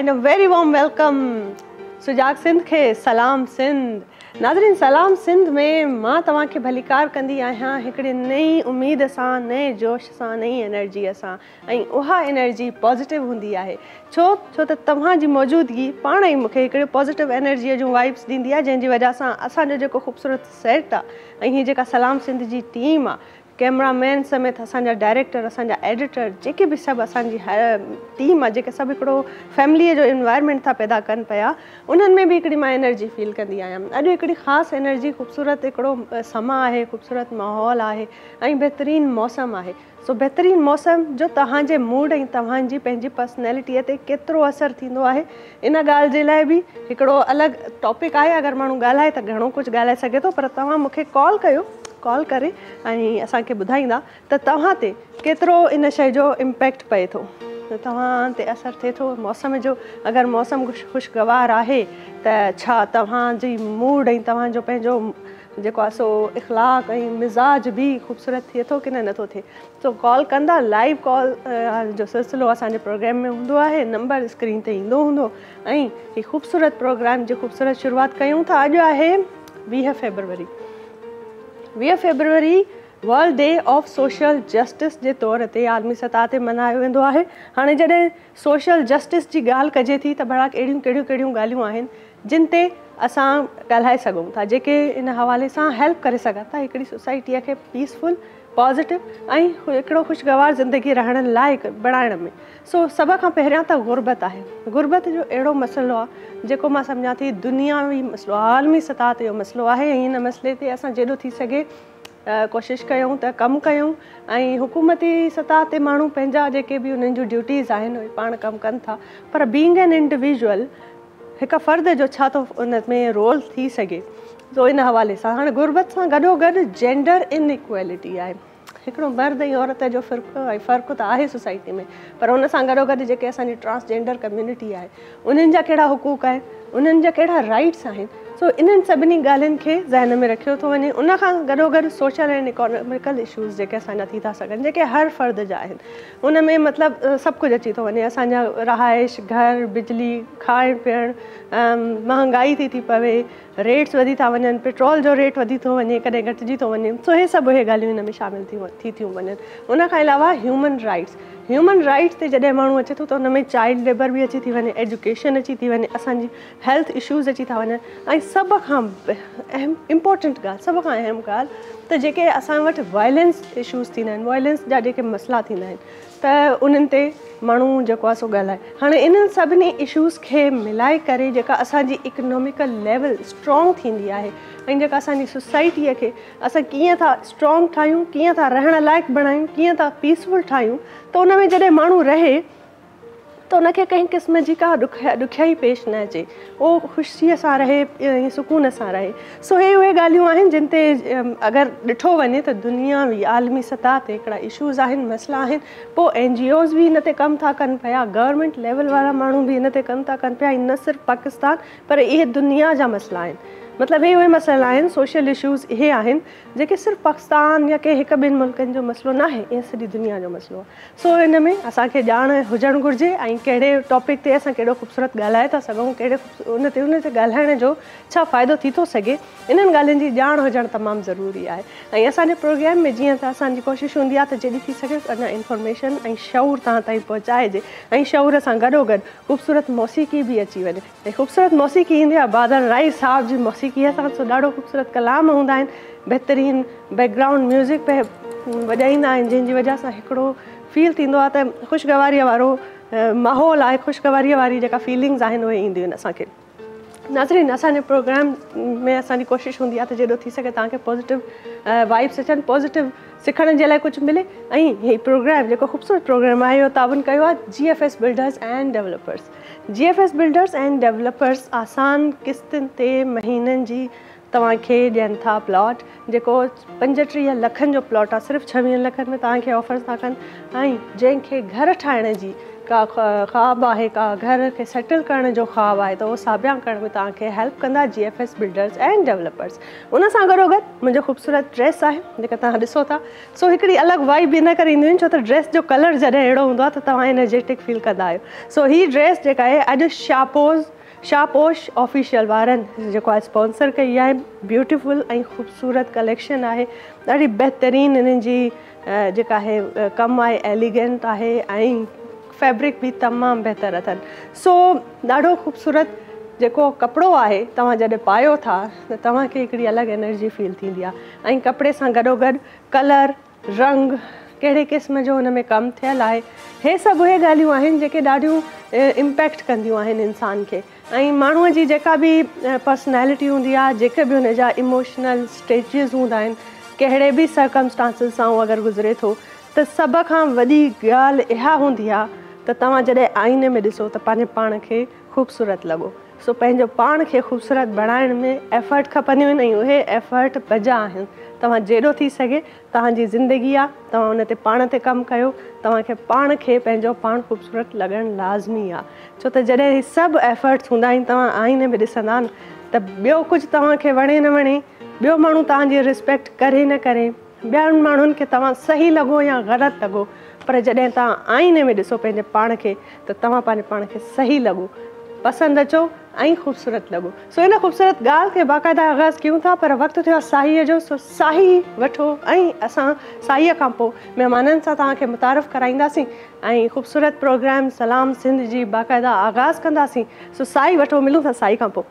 And अ वेरीकम सुजाग सिंध खे सलाम Sindh Nadreen सलाम सिंध में मां तव्हांखे भलीकार कंदी आहियां हिकिड़ी नई उमेद सां नए जोश सां नई एनर्जीअ सां ऐं उहा एनर्जी पॉज़िटिव हूंदी आहे छो छो त तव्हांजी मौजूदगी पाणे ई मूंखे हिकिड़े पॉज़िटिव एनर्जीअ जूं वाइब्स ॾींदी आहे जंहिंजी वजह सां असांजो जेको ख़ूबसूरत सेट आहे ऐं हीअ जेका सलाम सिंध जी टीम आहे कैमरामैन समेत असांजा डायरेक्टर असांजा एडिटर जेके बि सभु असांजी टीम आहे जेके सभु हिकिड़ो फैमिलीअ जो इन्वायरमेंट था पैदा कनि पिया उन्हनि में बि हिकिड़ी मां एनर्जी फील कंदी आहियां अॼु हिकिड़ी ख़ासि एनर्जी ख़ूबसूरत हिकिड़ो समा आहे ख़ूबसूरत माहौल आहे ऐं बहितरीनु मौसम आहे सो बहितरीनु मौसम जो तव्हांजे मूड ऐं तव्हांजी पंहिंजी पर्सनैलिटीअ ते केतिरो असरु थींदो आहे इन ॻाल्हि जे लाइ बि हिकिड़ो अलॻि टॉपिक आहे अगरि माण्हू ॻाल्हाए त घणो कुझु ॻाल्हाए सघे थो पर तव्हां मूंखे कॉल कयो कॉल करे ऐं असांखे ॿुधाईंदा त तव्हां ते केतिरो इन शइ जो इम्पेक्ट पए थो तव्हां ते असरु थिए थो मौसम जो अगरि मौसम ख़ुशगवार आहे त छा तव्हांजी मूड ऐं तव्हांजो पंहिंजो जेको आहे सो इख़लाक ऐं मिज़ाज बि ख़ूबसूरत थिए थो की नथो थिए सो कॉल कंदा लाइव कॉल जो सिलसिलो असांजे प्रोग्राम में हूंदो आहे नंबर स्क्रीन ते ईंदो हूंदो ऐं हीअ ख़ूबसूरत प्रोग्राम जी ख़ूबसूरत शुरुआत कयूं था अॼु आहे वीह फेबरवरी वीह February world day of social justice जे तौर ते आलमी सतह ते मल्हायो वेंदो आहे हाणे जॾहिं सोशल जस्टिस जी ॻाल्हि कजे थी त भाड़ा अहिड़ियूं कहिड़ियूं कहिड़ियूं ॻाल्हियूं आहिनि जिन ते असां ॻाल्हाए सघूं था जेके इन हवाले सां हेल्प करे सघनि था हिकिड़ी सोसाइटीअ खे पीसफुल पॉज़िटिव ऐं हिकिड़ो ख़ुशगवार ज़िंदगी रहण लाइक़ु बणाइण में सो सभ खां पहिरियां त गुरबत आहे गुरबत जो अहिड़ो मसइलो आहे जेको मां सम्झा थी दुनियावी मसलो आलमी सतह ते इहो मसइलो आहे ऐं हिन मसइले ते असां जेॾो थी सघे कोशिशि कयूं त कमु कयूं ऐं हुकूमती सतह ते माण्हू पंहिंजा जेके बि उन्हनि जूं ड्यूटीज़ आहिनि उहे पाण कमु कनि था पर बींग एन इंडिविजुअल हिकु फ़र्द जो छा थो उन में रोल थी सघे सो इन हवाले सां हाणे गुरबत सां गॾोगॾु जेंडर इनइक्वेलिटी आहे हिकिड़ो मर्द ऐं औरत जो फ़र्क़ु आहे फ़र्क़ु त आहे सोसाइटी में पर हुन सां गॾो गॾु जेके असांजी ट्रांसजेंडर कम्यूनिटी आहे उन्हनि जा कहिड़ा हुक़ूक आहिनि उन्हनि जा कहिड़ा राइट्स आहिनि सो इन्हनि सभिनी ॻाल्हियुनि खे ज़हन में रखियो थो वञे उनखां गॾोगॾु सोशल एंड इकोनॉमिकल इशूज़ जेके असांजा थी था सघनि जेके हर फ़र्द जा आहिनि उन में मतिलबु सभु कुझु अची थो वञे असांजा रहाइश घर बिजली खाइणु पीअणु महांगाई थी थी पवे रेट्स वधी था वञनि पेट्रोल जो रेट वधी थो वञे कॾहिं घटिजी थो वञे सो हे सभु इहे ॻाल्हियूं हिन में शामिल थी थियूं वञनि अलावा ह्यूमन राइट्स ह्यूमन राइट्स ते जॾहिं माण्हू अचे थो त हुन चाइल्ड लेबर बि अची थी वञे एजुकेशन अची थी वञे असांजी हेल्थ इशूज़ अची था वञनि ऐं सभ खां अहम इम्पोटेंट ॻाल्हि सभ खां अहम ॻाल्हि त जेके असां वटि वायलेंस इशूज़ थींदा आहिनि वायलेंस जा जेके मसला थींदा आहिनि त उन्हनि ते माण्हू जेको आहे सो ॻाल्हाए हाणे इन्हनि सभिनी इशूज़ खे मिलाए करे जेका असांजी इकनॉमिकल लेवल स्ट्रॉन्ग थींदी आहे ऐं जेका असांजी सोसाइटीअ खे असां कीअं था स्ट्रॉंग ठाहियूं कीअं था रहण लाइक़ु बणायूं कीअं था पीसफुल ठाहियूं त उन में जॾहिं माण्हू रहे त उनखे कंहिं क़िस्म जी का ॾुख ॾुखियाई पेश न अचे उहो ख़ुशीअ सां रहे सुकून सां रहे सो हे ॻाल्हियूं आहिनि जिन ते अगरि ॾिठो वञे त दुनिया बि आलमी सतह ते हिकिड़ा इशूज़ आहिनि मसला आहिनि पोइ एन जी ओज़ बि हिन ते कमु था कनि पिया गवर्नमेंट लेवल वारा माण्हू बि हिन ते कमु था कनि पिया न सिर्फ़ु पाकिस्तान पर इहे दुनिया जा मसला आहिनि मतिलबु इहे उहे मसइला आहिनि सोशल इशूज़ इहे आहिनि जेके सिर्फ़ु पाकिस्तान या कंहिं हिकु ॿिनि मुल्कनि जो मसइलो न आहे इहे सॼी दुनिया जो मसइलो आहे सो हिन में असांखे ॼाण हुजणु घुरिजे ऐं कहिड़े टॉपिक ते असां कहिड़ो ख़ूबसूरत ॻाल्हाए था सघूं कहिड़े उन उन ते ते ॻाल्हाइण जो छा फ़ाइदो थी थो सघे इन्हनि ॻाल्हियुनि जी ॼाण हुजणु तमामु ज़रूरी आहे ऐं असांजे प्रोग्राम में जीअं त असांजी कोशिशि हूंदी आहे त जेॾी थी सघे अञा इंफॉर्मेशन ऐं शौर तव्हां ताईं पहुचाइजे ऐं शौर सां गॾोगॾु ख़ूबसूरत मौसीक़ी बि अची वञे ऐं ख़ूबसूरत मौसीक़ी ईंदी आहे बादल राई साहब जी मौसीक़ी कीअं असां सां ॾाढो ख़ूबसूरत कलाम हूंदा आहिनि बहितरीन बैकग्राउंड म्यूज़िक पे वॼाईंदा आहिनि जंहिंजी वजह सां हिकिड़ो फ़ील थींदो आहे त ख़ुशगवारीअ वारो माहौल आहे ख़ुशगवारीअ वारी जेका फीलिंग्स आहिनि उहे ईंदियूं आहिनि असांखे नाज़रीन असांजे प्रोग्राम में असांजी कोशिशि हूंदी आहे त जेॾो थी सघे तव्हांखे पॉज़िटिव वाइब्स अचनि पॉज़िटिव सिखण जे लाइ कुझु मिले ऐं इहो प्रोग्राम जेको ख़ूबसूरत प्रोग्राम आहे इहो ताउन कयो आहे G F S builders and developers G F S builders and developers आसान किस्तनि ते महीननि जी तव्हांखे ॾियनि था प्लॉट जेको पंजटीह लखनि जो प्लॉट आहे सिर्फ़ु छवीह लखनि में तव्हांखे ऑफर था कनि ऐं जंहिंखे घर ठाहिण जी का ख़्वाबु आहे का घर खे सेटल करण जो ख़्वाबु आहे त उहो साबिया करण में तव्हांखे हेल्प कंदा G F S builders and developers उन सां गॾोगॾु मुंहिंजो ख़ूबसूरत ड्रेस आहे जेका तव्हां ॾिसो था सो हिकिड़ी अलॻि वाइब इन करे ईंदियूं आहिनि छो त ड्रेस जो कलर जॾहिं अहिड़ो हूंदो आहे त तव्हां एनर्जेटिक फील कंदा आहियो सो हीअ ड्रेस जेका आहे अॼु शापोज़ शापोश ऑफिशियल वारनि जेको आहे स्पोंसर कई आहे ब्यूटिफुल ऐं ख़ूबसूरत कलेक्शन आहे ॾाढी बहितरीनु हिननि जी जेका आहे कमु आहे एलिगेंट आहे ऐं फैब्रिक भी तमामु बहितरु अथनि सो ॾाढो ख़ूबसूरत जेको कपिड़ो आहे तव्हां जॾहिं पायो था त तव्हांखे हिकिड़ी अलॻि एनर्जी फील थींदी आहे ऐं कपिड़े सां गॾोगॾु कलर रंग कहिड़े क़िस्म जो हुन में कमु थियल आहे हीअ सभु उहे ॻाल्हियूं आहिनि जेके ॾाढियूं इम्पेक्ट कंदियूं आहिनि इंसान खे ऐं माण्हूअ जी जेका बि पर्सनैलिटी हूंदी आहे जेके बि हुनजा इमोशनल स्टेजिस हूंदा आहिनि कहिड़े बि सरकमस्टांसिस सां उहो अगरि गुज़िरे थो त सभ खां वॾी ॻाल्हि इहा त तव्हां जॾहिं आईने में ॾिसो त पंहिंजे पाण खे ख़ूबसूरत लॻो सो पंहिंजो पाण खे ख़ूबसूरत बणाइण में एफर्ट खपंदियूं आहिनि उहे एफर्ट भॼा आहिनि तव्हां जहिड़ो थी सघे तव्हांजी ज़िंदगी आहे तव्हां उन ते पाण ते कमु कयो तव्हांखे पाण खे पंहिंजो पाण ख़ूबसूरत लॻणु लाज़मी आहे छो त जॾहिं इहे सभु एफर्ट्स हूंदा आहिनि तव्हां आईने में ॾिसंदा आहिनि त ॿियो कुझु तव्हांखे वणे न वणे ॿियो माण्हू तव्हांजी रिस्पेक्ट करे न करे ॿियनि माण्हुनि खे तव्हां सही लॻो या ग़लति लॻो पर जॾहिं तव्हां आईने में ॾिसो पंहिंजे पाण खे त तव्हां पंहिंजे पाण खे सही लॻो पसंदि अचो ऐं ख़ूबसूरत लॻो सो हिन ख़ूबसूरत ॻाल्हि खे बाक़ाइदा आगाज़ कयूं था पर वक़्तु थियो आहे साईअ जो सो साई वठो ऐं असां साईअ खां पोइ महिमाननि सां तव्हांखे मुतारिफ़ु कराईंदासीं ऐं ख़ूबसूरत प्रोग्राम सलाम सिंध जी बाक़ाइदा आगाज़ कंदासीं सो साई वठो मिलूं था साई खां पोइ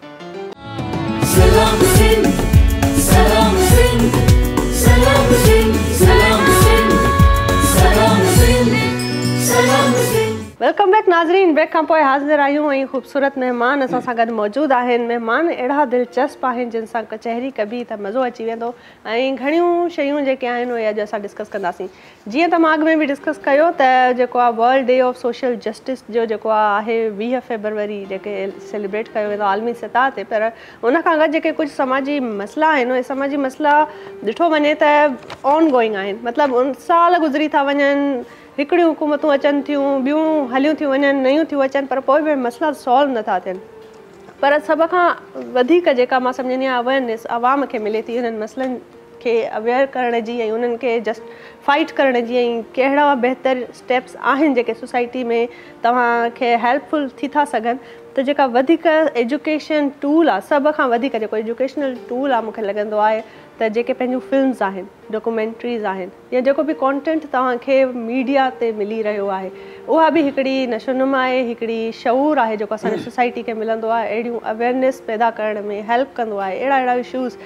वेलकम बैक नाज़रीन ब्रेक खां पोइ हाज़िर आहियूं ऐं ख़ूबसूरत महिमान असां सां गॾु मौजूदु आहिनि महिमान अहिड़ा दिलचस्प आहिनि जिन सां कचहरी कॿी त मज़ो अची वेंदो ऐं घणियूं शयूं जेके आहिनि उहे अॼु असां डिस्कस कंदासीं जीअं त मां अॻ में बि डिस्कस कयो त जेको आहे world day of social justice जो जेको आहे वीह फेबरवरी जेके सेलिब्रेट कयो वेंदो आलमी सतह ते पर उनखां गॾु जेके कुझु समाजी मसला आहिनि उहे समाजी मसला ॾिठो वञे त ऑन गोइंग आहिनि मतिलबु उन साल गुज़री था वञनि हिकिड़ियूं हुकूमतूं अचनि थियूं ॿियूं हलियूं थियूं वञनि नयूं थियूं अचनि पर पोइ बि मसला सॉल्व नथा थियनि पर सभ खां वधीक जेका मां सम्झंदी आहियां अवेयरनेस आवाम खे मिले थी उन्हनि मसलनि खे अवेयर करण जी ऐं उन्हनि खे जस्ट फाइट करण जी ऐं कहिड़ा बहितर स्टेप्स आहिनि जेके सोसाइटी में तव्हांखे हेल्पफुल थी था सघनि त जेका वधीक एजुकेशन टूल आहे सभ खां वधीक जेको एजुकेशनल टूल आहे मूंखे लॻंदो आहे त जेके पंहिंजूं फिल्म्स आहिनि डॉक्यूमेंट्रीज़ आहिनि या जेको बि कॉन्टेंट तव्हांखे मीडिया ते मिली रहियो आहे उहा बि हिकिड़ी नशोनुमा आहे हिकिड़ी शऊर आहे जेको असांजी सोसाइटी खे मिलंदो आहे अहिड़ियूं अवेयरनेस पैदा करण में हेल्प कंदो आहे अहिड़ा अहिड़ा इशूज़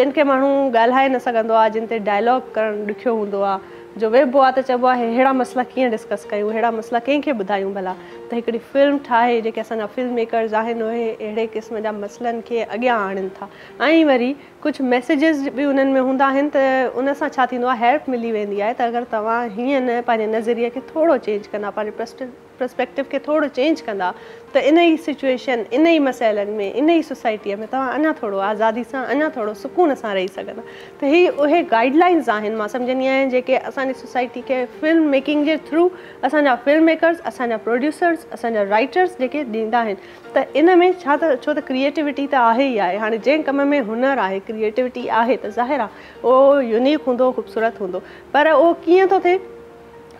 जिनखे माण्हू ॻाल्हाए न सघंदो आहे जिन ते डायलॉग करणु ॾुखियो हूंदो आहे जो वेबो आहे त चइबो आहे अहिड़ा मसला कीअं डिस्कस कयूं अहिड़ा मसला कंहिंखे ॿुधायूं भला त हिकिड़ी फिल्म ठाहे जेके असांजा फिल्म मेकर्स आहिनि उहे अहिड़े क़िस्म जा मसलनि खे अॻियां आणनि था ऐं वरी कुझु मैसेजिस बि उन्हनि में हूंदा आहिनि त उन सां छा थींदो आहे हेल्प मिली वेंदी आहे त अगरि तव्हां हीअं न पंहिंजे नज़रिये खे थोरो चेंज कंदा पंहिंजे प्रस्पेक्टिव खे थोरो चेंज कंदा त इन ई सिचुएशन इन ई मसइलनि में इन ई सोसाइटीअ में तव्हां अञा थोरो आज़ादी सां अञा थोरो सुकून सां रही सघंदा त ही उहे गाइडलाइंस आहिनि मां सम्झंदी आहियां जेके असांजी सोसाइटी खे फिल्म मेकिंग जे थ्रू असांजा फिल्म मेकर्स असांजा प्रोड्यूसर्स असांजा राइटर्स जेके ॾींदा आहिनि त इन में छा त छो त क्रिएटिविटी त आहे ई आहे हाणे जंहिं कम में हुनरु आहे क्रिएटिविटी आहे त ज़ाहिर आहे उहो यूनिक हूंदो ख़ूबसूरत हूंदो पर उहो कीअं थो थिए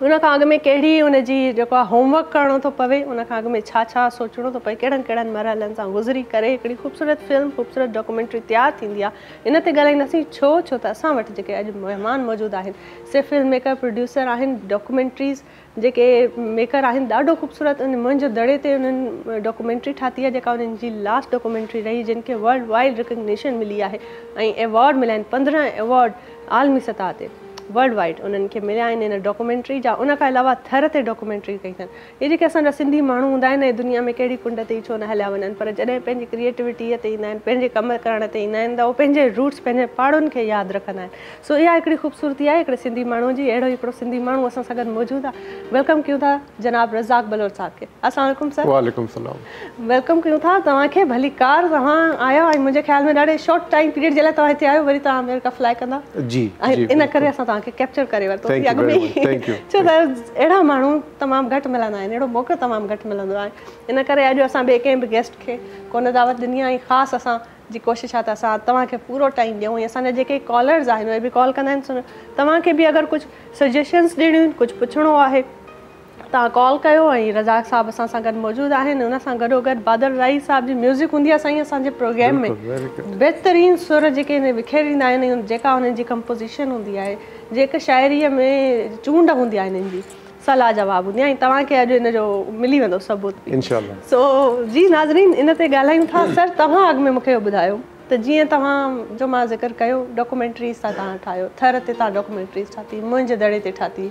उन खां अॻु में कहिड़ी उन जी जेको आहे होमवर्क करिणो थो पवे उन खां अॻु में छा छा सोचिणो थो पए कहिड़नि कहिड़नि मरहलनि सां गुज़री करे हिकिड़ी ख़ूबसूरत फिल्म ख़ूबसूरत डॉक्यूमेंट्री तयारु थींदी आहे इन ते ॻाल्हाईंदासीं छो छो त असां वटि जेके अॼु महिमान मौजूदु आहिनि से फिल्म मेकर प्रोड्यूसर आहिनि डॉक्यूमेंट्रीज़ जेके मेकर आहिनि ॾाढो ख़ूबसूरत उन मुंहिंजे दड़े ते उन्हनि डॉक्यूमेंट्री ठाही आहे जेका उन्हनि जी लास्ट डॉक्यूमेंट्री रही जिन खे वर्ल्ड वाइड रिकॉगनेशन मिली आहे ऐं एवॉर्ड मिलिया आहिनि पंद्रहं एवॉर्ड आलमी सतह ते वर्ल्ड वाइड उन्हनि खे मिलिया आहिनि इन डॉक्यूमेंट्री जा उनखां अलावा थर ते डॉक्यूमेंट्री कई अथनि इहे जेके असांजा सिंधी माण्हू हूंदा आहिनि दुनिया में कहिड़ी कुंड ते छो न हलिया वञनि पर जॾहिं पंहिंजी क्रिएटिविटीअ ते ईंदा आहिनि पंहिंजे कम करण ते ईंदा आहिनि त पंहिंजे रूट्स पंहिंजे पाणनि खे यादि रखंदा आहिनि सो इहा हिकिड़ी ख़ूबसूरती आहे भली कार तव्हां आहियो ऐं मुंहिंजे ख़्याल में कैप्चर करे वरितोसीं अॻ में छो त अहिड़ा माण्हू तमामु घटि मिलंदा आहिनि अहिड़ो मौक़ो तमामु घटि मिलंदो आहे इन करे अॼु असां ॿिए कंहिं बि गेस्ट खे कोन दावत ॾिनी आहे ख़ासि जी कोशिशि आहे त असां तव्हांखे पूरो टाइम ॾियूं असांजा जेके कॉलर्स आहिनि उहे बि कॉल कंदा आहिनि तव्हांखे बि अगरि कुझु सजेशन्स ॾियणियूं आहिनि कुझु आहे तव्हां कॉल कयो ऐं रज़ाक साहब असां सां गॾु मौजूदु आहिनि हुन सां गॾोगॾु बादर राई साहब जी म्यूज़िक हूंदी आहे साईं असांजे प्रोग्राम में बहितरीनु सुर जेके हिन विखेरींदा आहिनि जेका हुननि जी कंपोज़िशन हूंदी आहे जेके शाइरीअ में चूंड हूंदी आहे हिननि जी सलाह जवाब हूंदी आहे ऐं तव्हांखे अॼु हिनजो मिली वेंदो सबूत सो जी नाज़रीन इन ते ॻाल्हायूं था सर तव्हां में मूंखे ॿुधायो त जीअं तव्हां जो मां ज़िक्र कयोट्री तव्हां ठाहियो थर ते तव्हां डाक्यूमेंट्री ठाही मुंहिंजे दड़े ते ठाही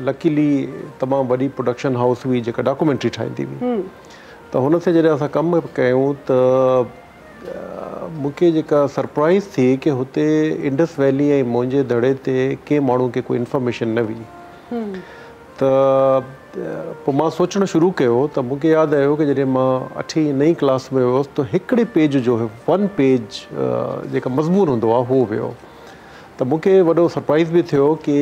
लकीली तमामु वॾी प्रोडक्शन हाउस हुई जेका डॉक्यूमेंट्री ठाहींदी हुई त हुनसे जॾहिं असां कमु कयूं त मूंखे जेका सरप्राइज़ थी की हुते इंडस वैली ऐं मुंहिंजे दड़े ते कंहिं माण्हू खे कोई इंफॉर्मेशन न हुई त पोइ मां सोचणु शुरू कयो त मूंखे यादि आयो की जॾहिं मां अठी नई क्लास में वियोसि त हिकिड़े पेज जो वन पेज जेका मज़मून हूंदो आहे उहो वियो त मूंखे वॾो सरप्राइज़ बि थियो की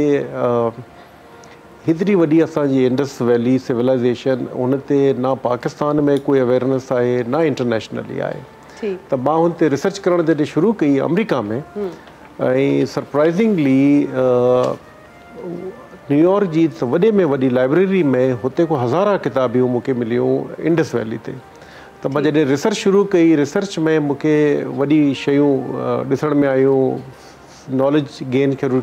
हेतिरी वॾी असांजी इंडस वैली सिविलइजेशन उन ते पाकिस्तान में कोई अवेयरनेस आए ना इंटरनेशनली आए तो मां रिसर्च कर जॾहिं शुरू कई अमेरिका में सरप्राइज़िंगली हम्म। न्यूयॉर्क जी वॾे में वॾी लाइब्रेरी में हुते को हज़ारा किताबू मूंखे मिलियूं इंडस वैली ते त मां जॾहिं रिसर्च शुरू कई रिसर्च में मूंखे वही शयूं में आयूं नॉलेज गेन ज़रूरु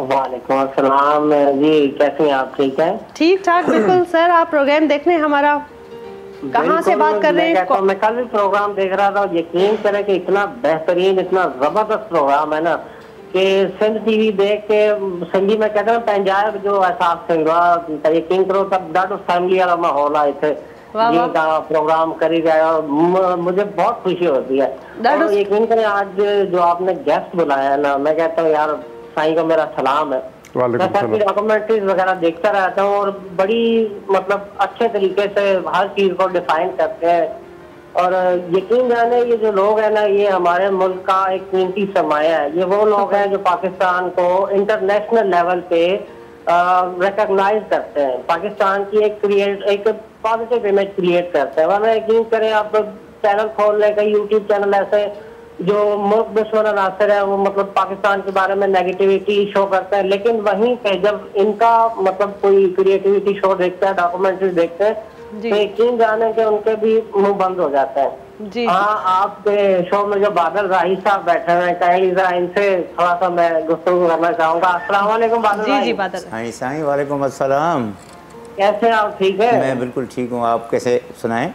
वालेकुम जी कैसे हैं आप ठीक है ठीक ठाक बिल्कुल सर आप प्रोग्राम देखने हमारा कहाँ से बात कर रहे हैं मैं कल भी प्रोग्राम देख रहा था यकीन करें कि इतना बेहतरीन इतना जबरदस्त प्रोग्राम है ना कि सिंध टीवी देख के सिंधी में कहते हैं पंजाब जो एहसास यकीन करो तब डाटो फैमिली वाला माहौल है इतने जीअं प्रोग्राम करी जाए और मुझे बहुत खुशी होती है और यकीन करें आज जो आपने गेस्ट बुलाया है ना मैं कहता हूँ यार साई का मेरा सलाम है मैं सर की डॉक्यूमेंट्रीज वगैरह देखता रहता हूँ और बड़ी मतलब अच्छे तरीके से हर चीज़ को डिफाइन करते हैं और यकीन जाने ये जो लोग हैं ना ये हमारे मुल्क का एक कीमती सरमाया है ये वो लोग हैं जो पाकिस्तान को इंटरनेशनल लेवल पे रिकग्नाइज करते हैं पाकिस्तान की एक क्रिएट एक पॉजिटिव इमेज क्रिएट करते हैं वरना यकीन करें आप चैनल खोल लें कहीं यूट्यूब चैनल ऐसे जो मुल्क दुश्मन अनासर है वो मतलब पाकिस्तान के बारे में नेगेटिविटी शो करते हैं लेकिन वहीं पे जब इनका मतलब कोई क्रिएटिविटी शो देखता है डॉक्यूमेंट्री देखते हैं तो यकीन जाने के उनके भी मुंह बंद हो जाते हैं हाँ आपके शो में जो बादल राही साहब बैठे हुए कहीं जरा इनसे थोड़ा सा मैं गुफ्तु करना चाहूँगा असलम बादल जी, जी बादल हाँ साई वालेकुम असलम कैसे आप ठीक है मैं बिल्कुल ठीक हूँ आप कैसे सुनाए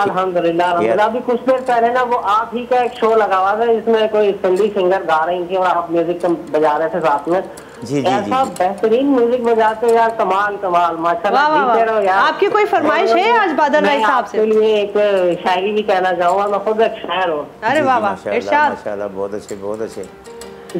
अलहमदुल्ला अभी कुछ देर पहले ना वो आप ही का एक शो लगा हुआ था जिसमें कोई संगीत सिंगर गा रही थी और आप म्यूजिक बजा रहे थे साथ में जी जी ऐसा बेहतरीन म्यूजिक बजाते यार कमाल कमाल माशाल्लाह आपकी कोई फरमाइश है आज बादल भाई साहब से लिए एक शायरी भी कहना चाहूंगा मैं खुद एक शायर हूँ अरे वाह वाह बहुत अच्छे बहुत अच्छे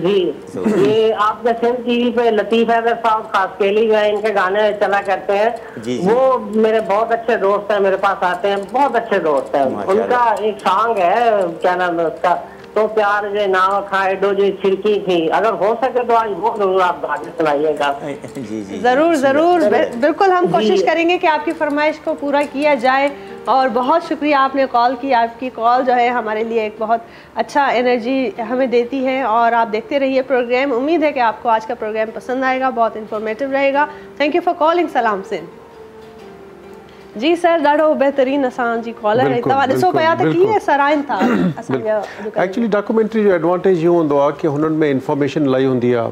जी तो- ये आपका सेम टीवी पे लतीफ अहमद साहब खासकेली जो है इनके गाने चला करते हैं जी, जी। वो मेरे बहुत अच्छे दोस्त हैं मेरे पास आते हैं बहुत अच्छे दोस्त हैं उनका एक सॉन्ग है क्या नाम है उसका तो प्यार जे नाव खां एॾो जे छिड़की थी अगर हो सके तो आज वो ज़रूर आप भाग्य सुनाइएगा ज़रूर ज़रूर बिल्कुल हम कोशिश करेंगे कि आपकी फरमाइश को पूरा किया जाए और बहुत शुक्रिया आपने कॉल की आपकी कॉल जो है हमारे लिए एक बहुत अच्छा एनर्जी हमें देती है और आप देखते रहिए प्रोग्राम उम्मीद है कि आपको आज का प्रोग्राम पसंद आएगा बहुत इन्फॉर्मेटिव रहेगा थैंक यू फॉर कॉलिंग सलाम सिंह जी सर ॾाढो बहितरीनु असांजी कॉलर में तव्हां ॾिसो पिया हूंदो आहे की हुननि में इंफॉर्मेशन इलाही हूंदी आहे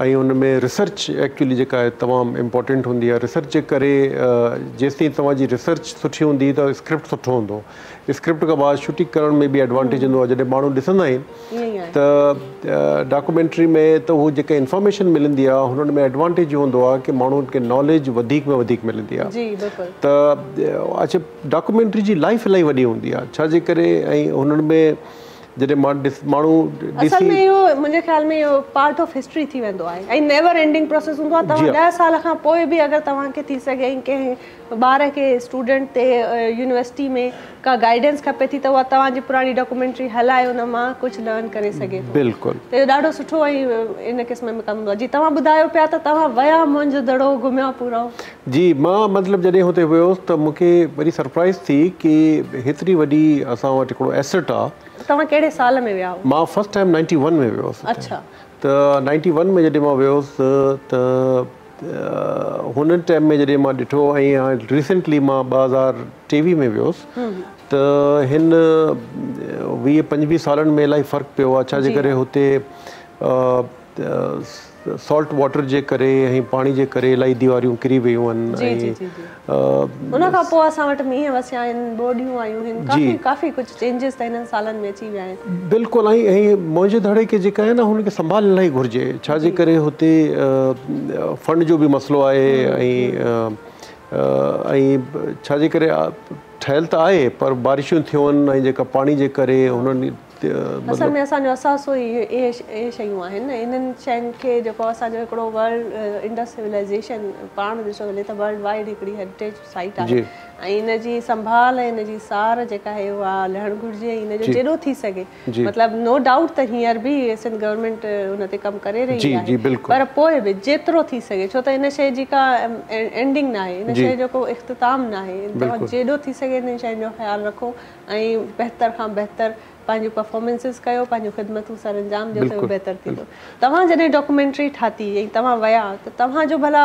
ऐं उन में रिसर्च एक्चुअली जेका आहे तमामु इम्पोटेंट हूंदी आहे रिसर्च जे करे जेसिताईं तव्हांजी रिसर्च सुठी हूंदी त स्क्रिप्ट सुठो हूंदो स्क्रिप्ट खां बाद शूटिंग करण में बि एडवांटेज हूंदो आहे जॾहिं माण्हू ॾिसंदा आहिनि त डॉक्यूमेंट्री में त उहो जेका इंफॉर्मेशन मिलंदी आहे हुननि में एडवांटेज इहो हूंदो आहे की माण्हुनि खे नॉलेज वधीक में वधीक मिलंदी आहे त अच्छा डॉक्यूमेंट्री जी लाइफ इलाही वॾी हूंदी आहे छाजे करे ऐं हुननि में जॾहिं मां ॾिस माण्हू असल में इहो मुंहिंजे ख़्याल में इहो पार्ट ऑफ हिस्ट्री थी वेंदो आहे ऐं नेवर एंडिंग प्रोसेस हूंदो आहे तव्हां ॾह साल खां पोइ बि अगरि तव्हांखे थी सघे कंहिं ॿार खे स्टूडेंट ते यूनिवर्सिटी में का गाइडेंस खपे थी त उहा तव्हांजी पुराणी डॉक्यूमेंट्री हलाए हुन मां कुझु लर्न करे सघे बिल्कुलु त इहो ॾाढो सुठो ऐं इन क़िस्म में कमु हूंदो आहे जी तव्हां ॿुधायो पिया त तव्हां विया मुंहिंजो दड़ो घुमियो पूरो जी मां मतिलबु जॾहिं हुते वियोसि त मूंखे वरी सरप्राइज़ थी की हेतिरी वॾी असां वटि हिकिड़ो एसेट आहे तव्हां कहिड़े साल में विया मां फस्ट टाइम नाइंटी वन में वियोसि अच्छा त नाइंटी वन में जॾहिं मां वियोसि त हुन टाइम में जॾहिं मां ॾिठो ऐं रीसेंटली मां ॿ हज़ार टेवीह में वियोसि त हिन वीह पंजवीह सालनि में इलाही फ़र्क़ु पियो आहे छाजे करे हुते सॉल्ट वाटर जे करे ऐं पाणी जे करे इलाही दीवारियूं किरी वियूं आहिनि ऐं खे जेका आहे न हुनखे संभाल इलाही घुरिजे छाजे करे हुते फंड जो बि मसलो आहे ऐं छाजे करे ठहियल त आहे पर बारिशूं थियूं आहिनि ऐं जेका पाणी जे करे हुननि असल में असांजो असासो ई शयूं आहिनि इन्हनि शयुनि खे जेको असांजो पाण ॾिसो त वर्ल्ड वाइड हेरिटेज हिक हैरिटेज ऐं जी संभाल ऐं जी सार जेका आहे उहा लहण घुरिजे जेॾो थी सघे मतिलबु नो डाउट त हींअर बि सिंध गवर्नमेंट हुन ते कमु करे रही आहे पर पोइ बि जेतिरो थी सघे छो त इन शइ जी का एंडिंग न आहे इन शइ जो को इख़्तिताम न आहे जेॾो थी सघे इन शयुनि जो ख़्यालु रखो ऐं बहितर खां बहितर पंहिंजियूं पफॉमेंसिस कयो पंहिंजूं ख़िदमतूं सर अंजाम ॾियो त उहो बहितरु थींदो तव्हां जॾहिं डॉक्यूमेंट्री ठाही ऐं तव्हां विया त तव्हांजो भला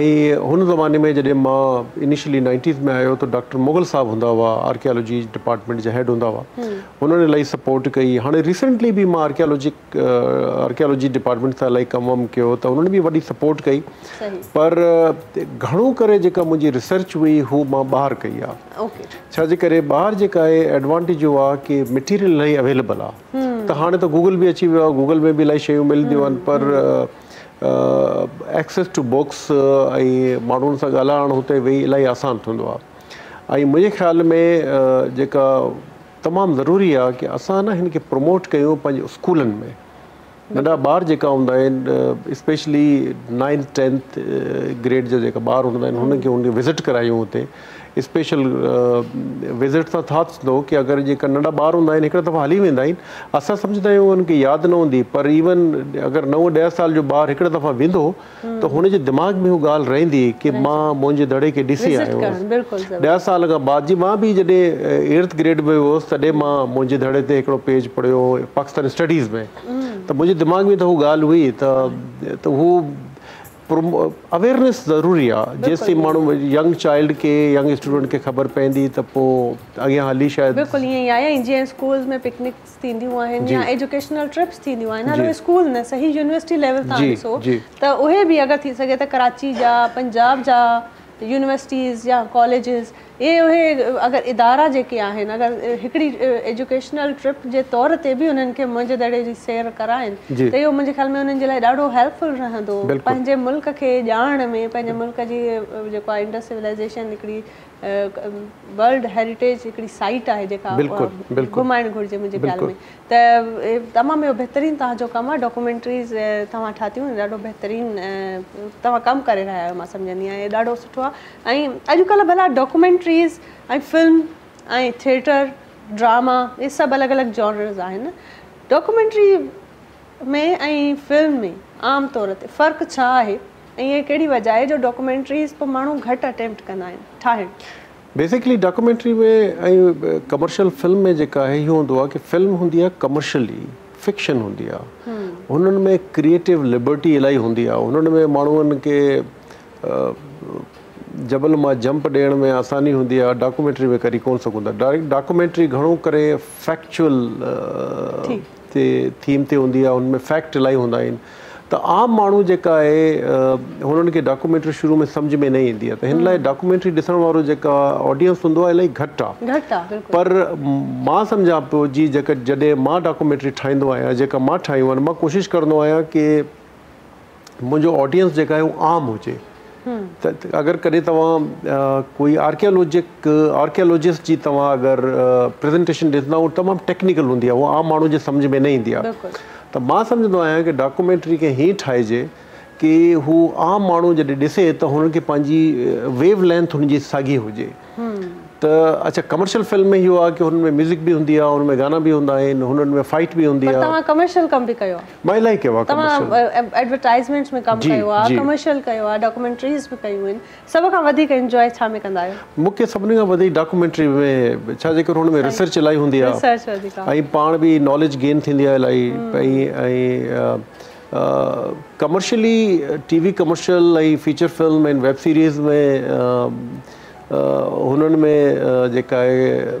ऐं ज़माने में जॾहिं मां इनिशियली नाइंटीज़ में आयो तो डॉक्टर मुगल साहब हूंदा हुआ आर्कियालॉजी डिपार्टमेंट जा हेड हूंदा हुआ हुननि हम्म। इलाही सपोर्ट कई हाँ रिसेंटली भी मां आर्कियालॉजी आर्कियालॉजी डिपार्टमेंट से इलाही कम वम किया त हुननि बि वॾी सपोर्ट कई पर घणो करे रिसर्च हुई हू बहर कई आहे छाजे करे ॿाहिरि एडवांटेज इहो आहे मटीरियल इलाही अवेलेबल आहे हाँ तो गूगल भी अची वियो गूगल में भी इलाही शयूं मिलंदियूं हम्म। पर हम्म। एक्सेस टू बुक्स ऐं माण्हुनि सां ॻाल्हाइणु हुते वेही इलाही आसानु थींदो आहे ऐं मुंहिंजे ख़्याल में जेका तमामु ज़रूरी आहे की असां न हिनखे प्रमोट कयूं पंहिंजे स्कूलनि में नंढा ॿार जेका हूंदा आहिनि स्पेशली नाइन्थ टेंथ ग्रेड जा जेका ॿार हूंदा आहिनि हुननि खे हुन विज़िट करायूं हुते स्पेशल विज़िट सां छा थींदो की अगरि जेका नंढा ॿार हूंदा आहिनि हिकिड़ा दफ़ा हली वेंदा आहिनि असां सम्झंदा आहियूं खे यादि न हूंदी पर इवन अगरि नव ॾह साल जो ॿारु हिकिड़े दफ़ा वेंदो त हुनजे दिमाग़ में उहा ॻाल्हि रहंदी की मां मुंहिंजे धड़े खे ॾिसी आयो ॾह साल खां बाद जी मां बि जॾहिं एर्थ ग्रेड में हुयुसि तॾहिं मां मुंहिंजे धड़े ते हिकिड़ो पेज पढ़ियो पाकिस्तान स्टडीज़ में त मुंहिंजे दिमाग़ में त उहा ॻाल्हि हुई त हू प्रोमो अवेयरनेस ज़रूरी आहे जेसि ताईं माण्हू यंग चाइल्ड खे यंग स्टूडेंट खे ख़बर पवंदी त पोइ अॻियां हली बिल्कुलु ईअं ई आहे जीअं ट्रिप्स थींदियूं आहिनि उहे बि अगरि थी सघे त कराची जा पंजाब जा यूनिवर्सिटीज़ या कॉलेजिस इहे उहे अगरि इदारा जेके आहिनि अगरि हिकिड़ी एजुकेशनल ट्रिप जे तौर ते बि उन्हनि खे मुंहिंजे दड़े जी सैर कराइनि त इहो मुंहिंजे ख़्याल में उन्हनि जे लाइ ॾाढो हेल्पफुल रहंदो पंहिंजे मुल्क़ खे ॼाण में पंहिंजे मुल्क़ जी जेको आहे इंडस्ट्रियलाइजेशन हिकिड़ी वर्ल्ड हेरिटेज हिकिड़ी साइट आहे जेका घुमाइणु घुरिजे मुंहिंजे ख़्याल में त तमामु इहो बहितरीनु तव्हांजो कमु आहे डॉक्यूमेंट्रीज़ तव्हां ठातियूं ॾाढो बहितरीनु तव्हां कमु करे रहिया आहियो मां सम्झंदी आहियां इहो ॾाढो सुठो आहे ऐं अॼुकल्ह भला डॉक्यूमेंट डॉक्यूमेंट्रीज़ ऐं ऐं फिल्म थिएटर ड्रामा इहे सभु अलॻि अलॻि जॉनर्स आहिनि डॉक्यूमेंट्री में ऐं फिल्म में आम तौर ते फ़र्क़ु छा आहे ऐं इहा कहिड़ी वजह आहे जो डॉक्यूमेंट्रीज़ पोइ माण्हू घटि अटैम्प्ट कंदा आहिनि ठाहिनि बेसिकली डॉक्यूमेंट्री में ऐं कमर्शियल फिल्म में जेका आहे इहो हूंदो आहे की फिल्म हूंदी आहे कमर्शियली फिक्शन हूंदी आहे हुननि में क्रिएटिव लिबर्टी इलाही हूंदी आहे हुननि में माण्हुनि खे जबल मां जंप ॾियण में आसानी हूंदी आहे डॉक्यूमेंट्री में करी कोन सघूं था डायरेक्ट डॉक्यूमेंट्री घणो करे फैक्चुअल ते थीम ते हूंदी आहे हुनमें फैक्ट इलाही हूंदा आहिनि त आम माण्हू जेका आहे हुननि खे डॉक्यूमेंट्री शुरू में सम्झ में न ईंदी आहे त हिन लाइ डॉक्यूमेंट्री ॾिसण वारो जेका ऑडियंस हूंदो आहे इलाही घटि आहे पर मां सम्झा पियो जी जेका जॾहिं मां डॉक्यूमेंट्री ठाहींदो आहियां जेका मां ठाहियूं आहिनि मां कोशिशि कंदो आहियां की मुंहिंजो ऑडियंस जेका आहे उहो आम हुजे त अगरि कॾहिं तव्हां कोई आर्कियोलॉजिक आर्कियोलॉजिस्ट जी तव्हां अगरि प्रेज़ेंटेशन ॾिसंदा उहो तमामु टेक्निकल हूंदी आहे उहो आम माण्हू जे सम्झ में न ईंदी आहे त मां सम्झंदो आहियां की डॉक्यूमेंट्री खे हीअं ठाहिजे की हू आम माण्हू जॾहिं ॾिसे त हुननि खे पंहिंजी वेव लेंथ हुनजी साॻी हुजे अमर्शियल फिल्म इहो आहे ऐं पाण बि नॉलेज ऐं फीचर हुननि में जेका आहे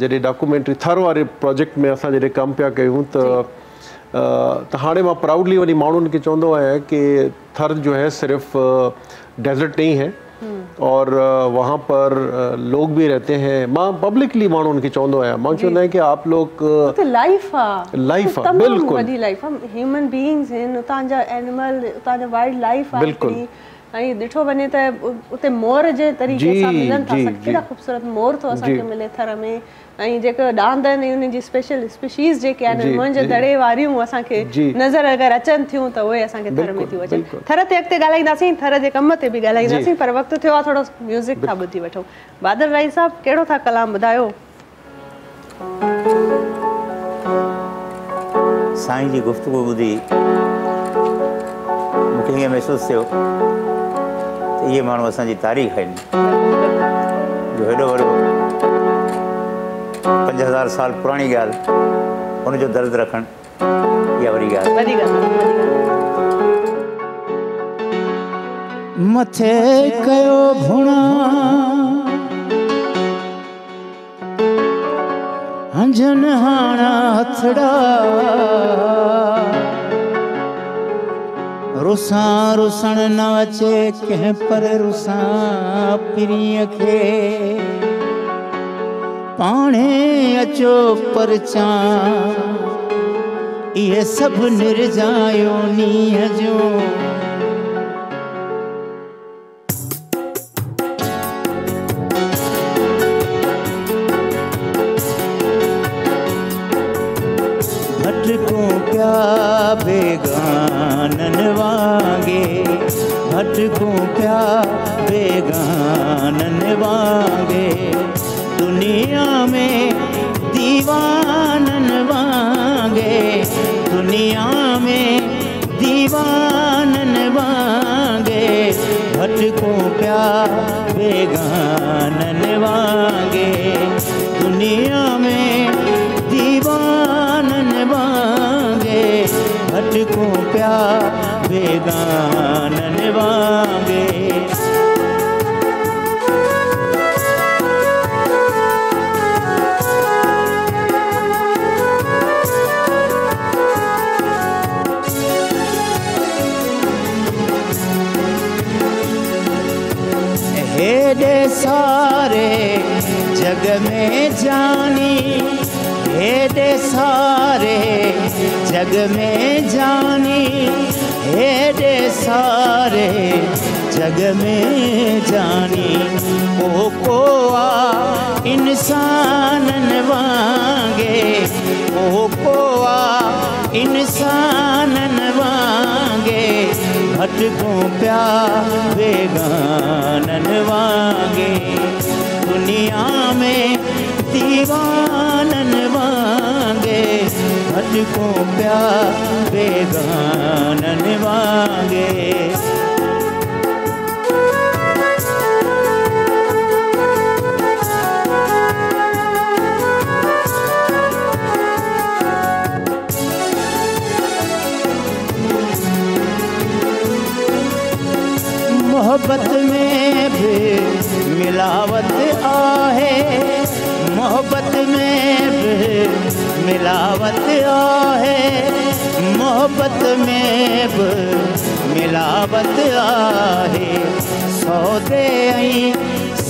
जैसे डॉक्यूमेंट्री थर वारे प्रोजेक्ट में अस जॾहिं कमु पिया कयूं त त हाणे मां प्राउडली वही माण्हुनि के चवंदो आहियां कि थर जो है सिर्फ डेजर्ट नहीं है हम्म। और वहाँ पर लोग भी रहते हैं मां पब्लिकली माण्हू उनके चवंदो आहियां मां चवंदो आहियां कि आप लोग तो लाइफ आहे लाइफ आहे बिल्कुल वॾी लाइफ आहे ह्यूमन बीइंग्स आहिनि उतां जा एनिमल उतां जा वाइल्ड लाइफ आहे बिल्कुलु ऐं ॾिठो वञे त उते मोर जे तरीक़े सां अचनि थियूं थर में थियूं थर ते अॻिते ॻाल्हाईंदासीं थर जे कम ते बि ॻाल्हाईंदासीं पर वक़्तु थियो आहे थोरो म्यूज़िक था ॿुधी वठूं बादल राई साहिब कहिड़ो था कलाम ॿुधायो त इहे माण्हू असांजी तारीख़ है जो हेॾो वो पंज हज़ार साल पुराणी ॻाल्हि हुनजो दर्द रखन इहा वरी गाल मथे कयो भुणा हंजन हाणा हथड़ा रुसा रुसण न अचे कह पर रुसा प्रिय के पाणे अचो परचा इहे सभु निर्जायो नी हजो मुझको प्यार गानन वांगे दुनिया में दीवानन वांगे दुनिया में दीवानन वांगे भटको प्यार बेगानन वांगे दुनिया में दीवानन वांगे भटको प्यार बेगान में जानी हे दे सारे जग में जानी हे दे सारे जग में जानी ओ कोआ इंसान वांगे ओ कोआ इंसान वांगे भटको प्या वे गानन वांगे में दीवानन मांगे हज को प्यार बेगानन मांगे मिलावत आहे मोहब्बत में मिलावत आहे मोहब्बत में मिलावत आहे सौदे आई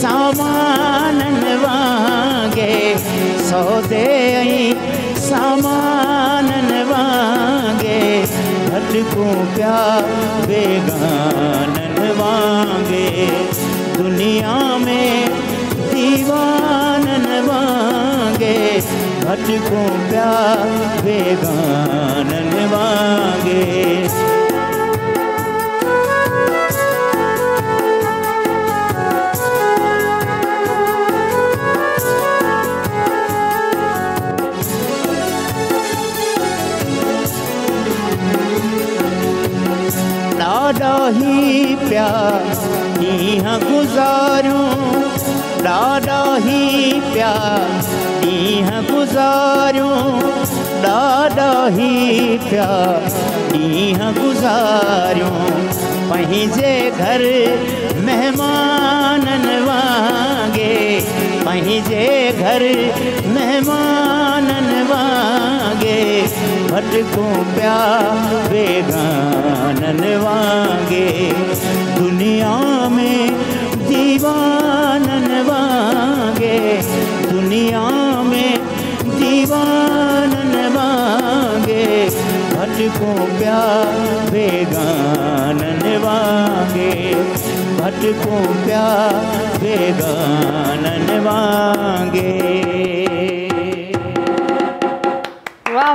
सामान वांगे सौदे आई सामान वांगे भटकूं पिया बेगानन वांगे दुनिया में दीवान वांगे भटको प्यार बेगान वांगे ही प्यार यहाँ गुजारूं दादा ही प्यार ॾींहं गुज़ारूं दादा ही प्यार ॾींहं गुज़ारूं पहिजे घर मेहमानन वांगे पहिजे घर मेहमानन वांगे भटको प्या बेगानन वांगे दुनिया में दीवानन वांगे दुनिया में दीवानन वांगे को प्या बेगानन वांगे भटको प्या बेगानन वांगे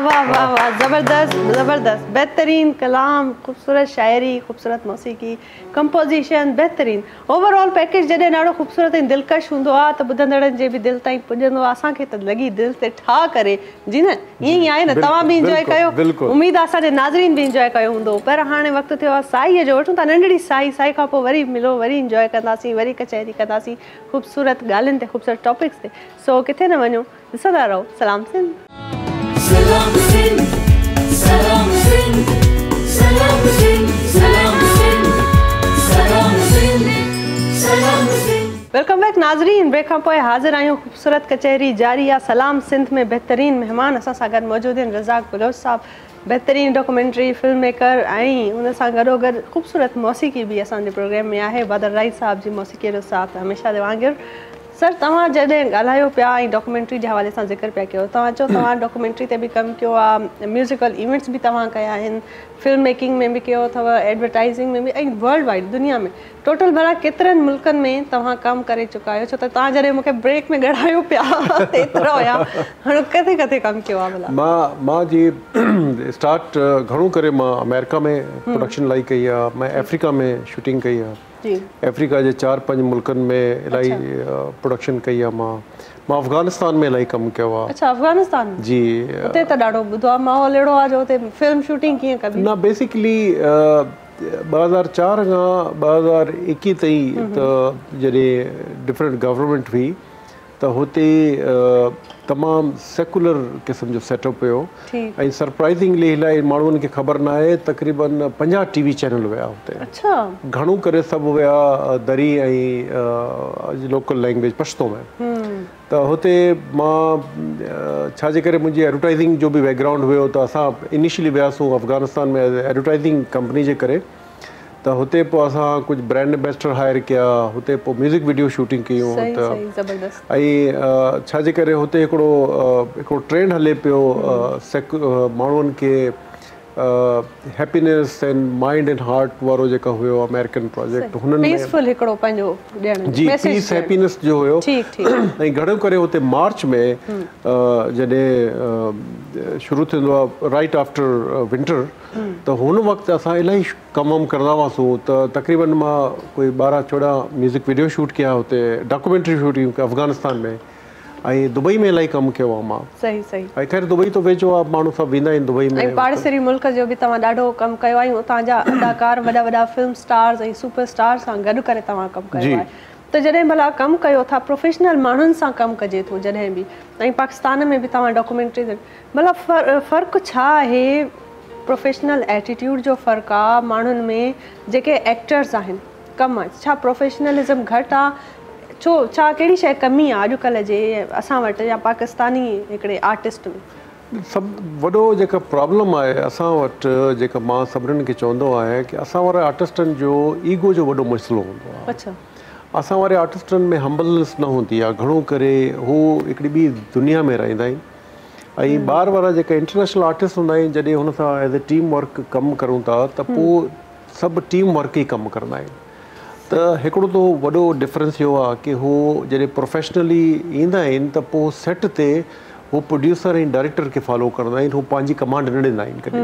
ज़बरदस्त ज़बरदस्तु बहितरीनु कलाम ख़ूबसूरत शाइरी ख़ूबसूरत मौसीक़ी कंपोज़ीशन बहितरीनु ओवरऑल पैकेज जॾहिं ॾाढो ख़ूबसूरत ऐं दिलकश हूंदो आहे त ॿुधंदड़नि जे बि दिलि ताईं पुॼंदो आहे असांखे त लॻी दिलि ते करे जी न ईअं ई आहे न तव्हां बि इंजॉय कयो उमेदु असांजे बि इंजॉय कयो हूंदो पर हाणे वक़्तु थियो आहे जो वठूं था नंढड़ी साई साई खां पोइ वरी मिलो वरी इंजॉय कंदासीं वरी कचहरी कंदासीं ख़ूबसूरत ॻाल्हियुनि ते ख़ूबसूरत टॉपिक्स ते सो किथे न वञो ॾिसंदा रहो सलाम सिंध वेलकम बैक नाजरीन ब्रेकअप पोइ हाज़िर आयो ख़ूबसूरत कचहरी जारी या सलाम सिंध में बेहतरीन मेहमान असा सां मौजूद हैं रज़ाक बलोच साहब बेहतरीन डॉक्यूमेंट्री फिल्म मेकर उन सां गॾोगॾु ख़ूबसूरत मौसीक़ी भी असांजे प्रोग्राम में है बदर राई साहब की मौसीकी साथ हमेशा वागुर सर तव्हां जॾहिं ॻाल्हायो पिया ऐं डॉक्यूमेंट्री जे हवाले सां ज़िक्र पिया कयो तव्हां चयो तव्हां डॉक्यूमेंट्री ते बि कमु कयो आहे म्यूज़िकल इवेंट्स बि तव्हां कया आहिनि फिल्म मेकिंग में बि कयो अथव एडवरटाइज़िंग में बि ऐं वल्ड वाइड दुनिया में टोटल भला केतिरनि मुल्कनि में तव्हां कमु करे चुका आहियो छो त तव्हां जॾहिं मूंखे ब्रेक में ॻाल्हायो पिया कमु कयो आहे मां जीअं अमेरिका में अफ्रीका में शूटिंग कई आहे अफ्रीका जे चारि पंज मुल्कनि में इलाही प्रोडक्शन कई आहे मां अफगानिस्तान में इलाही कमु कयो आहे त हुते तमामु सेकुलर क़िस्म जो सेटअप हुयो सरप्राइज़िंगली इलाही माण्हुनि खे ख़बर ना आहे तक़रीबन पंजा टीवी चैनल हुया हुते अच्छा घणो करे सभु हुया दरी ऐं लोकल लैंग्वेज पश्तो में हम्म। त हुते मां छाजे करे मुंहिंजी एडवर्टाइज़िंग जो भी बैकग्राउंड हुयो त असां इनिशियली वियासीं अफ़गानिस्तान में एडवर्टाइज़िंग कंपनी जे करे त हुते पोइ असां कुझु ब्रैंड एम्बेसडर हायर कया हुते पोइ म्यूज़िक वीडियो शूटिंग कयूं त ऐं छाजे करे हुते हिकिड़ो हिकिड़ो ट्रेंड हले पियो माण्हुनि खे happiness and mind and heart वो जो हुयो अमेरिकन प्रोजेक्ट हुननि में पीसफुल जी पीस हैप्पीनेस जो हुयो ऐं घणो मार्च में हम्म। जॾहिं शुरू थींदो राइट आफ्टर विंटर तो हुन वक़्तु असां इलाही कम वम कंदा हुआसीं तक़रीबन मां कोई बारह चौदह म्यूज़िक वीडियो शूट कया हुते डॉक्यूमेंट्री शूटिंग अफ़गानिस्तान में ऐं मां सही सही आहे तव्हां ॾाढो कमु कयो ऐं स्टार सां गॾु करे तव्हां कमु कयो त जॾहिं भला कमु कयो था प्रोफेशनल माण्हुनि सां कमु कजे थो जॾहिं बि ऐं पाकिस्तान में बि तव्हां डॉक्यूमेंट्री ॾियो भला फ़र्क़ु छा आहे प्रोफेशनल जो फ़र्क़ु आहे माण्हुनि में जेके एक्टर्स आहिनि कमु आहिनि छा प्रोफेशनलिज़म घटि आहे छो छा कहिड़ी शइ कमी आहे अॼुकल्ह जे असां वटि या पाकिस्तानी हिकिड़े आर्टिस्ट में सभु वॾो जेका प्रॉब्लम आहे असां वटि जेका मां सभिनीनि खे चवंदो आहियां की असां वारे आर्टिस्टनि जो ईगो जो वॾो मसइलो हूंदो आहे अच्छा असां वारे आर्टिस्टनि में हम्बलनेस न हूंदी आहे घणो करे हू हिकिड़ी ॿी दुनिया में रहंदा आहिनि ऐं ॿार वारा जेका इंटरनेशनल आर्टिस्ट हूंदा आहिनि जॾहिं हुन सां एज़ ए टीम वर्क कमु कयूं था त पोइ सभु टीम वर्क ई कमु कंदा आहिनि त हिकिड़ो तो वो डिफरेंस यो आहे की हू जॾहिं प्रोफेशनली ईंदा आहिनि त पोइ सेट ते हू प्रोड्यूसर ऐं डायरेक्टर के फॉलो कंदा आहिनि हू पंहिंजी कमांड न ॾींदा आहिनि कॾहिं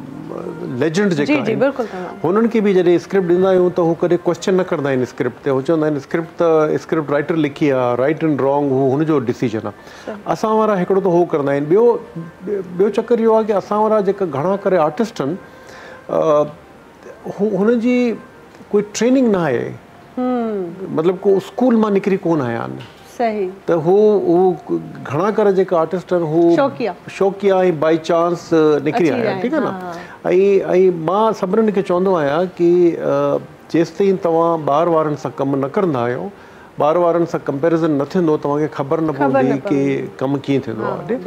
लेजेंड जेका जी जी बिल्कुल हुननि खे बि स्क्रिप्ट ॾींदा आहियूं त हू क्वेश्चन न कंदा आहिनि स्क्रिप्ट ते हू स्क्रिप्ट त स्क्रिप्ट राइटर लिखी आहे राइट एंड रॉन्ग वो हुनजो डिसीजन आहे असां तो वो त बो चक्कर यो कि ॿियो चकर इहो आहे की असां आर्टिस्ट आहिनि कोई ट्रेनिंग न आहे हम्म। मतिलबु को स्कूल में निकिरी को आया त हू हू घणा करे जेका शौक़िया ऐं बाए चांसि मां सभिनीनि खे चवंदो आहियां की जेसि ताईं तव्हां ॿार वारनि सां कमु न कंदा आहियो ॿार वारनि सां कंपेरिज़न न थींदो तव्हांखे ख़बर न पवंदी की कमु कीअं थींदो आहे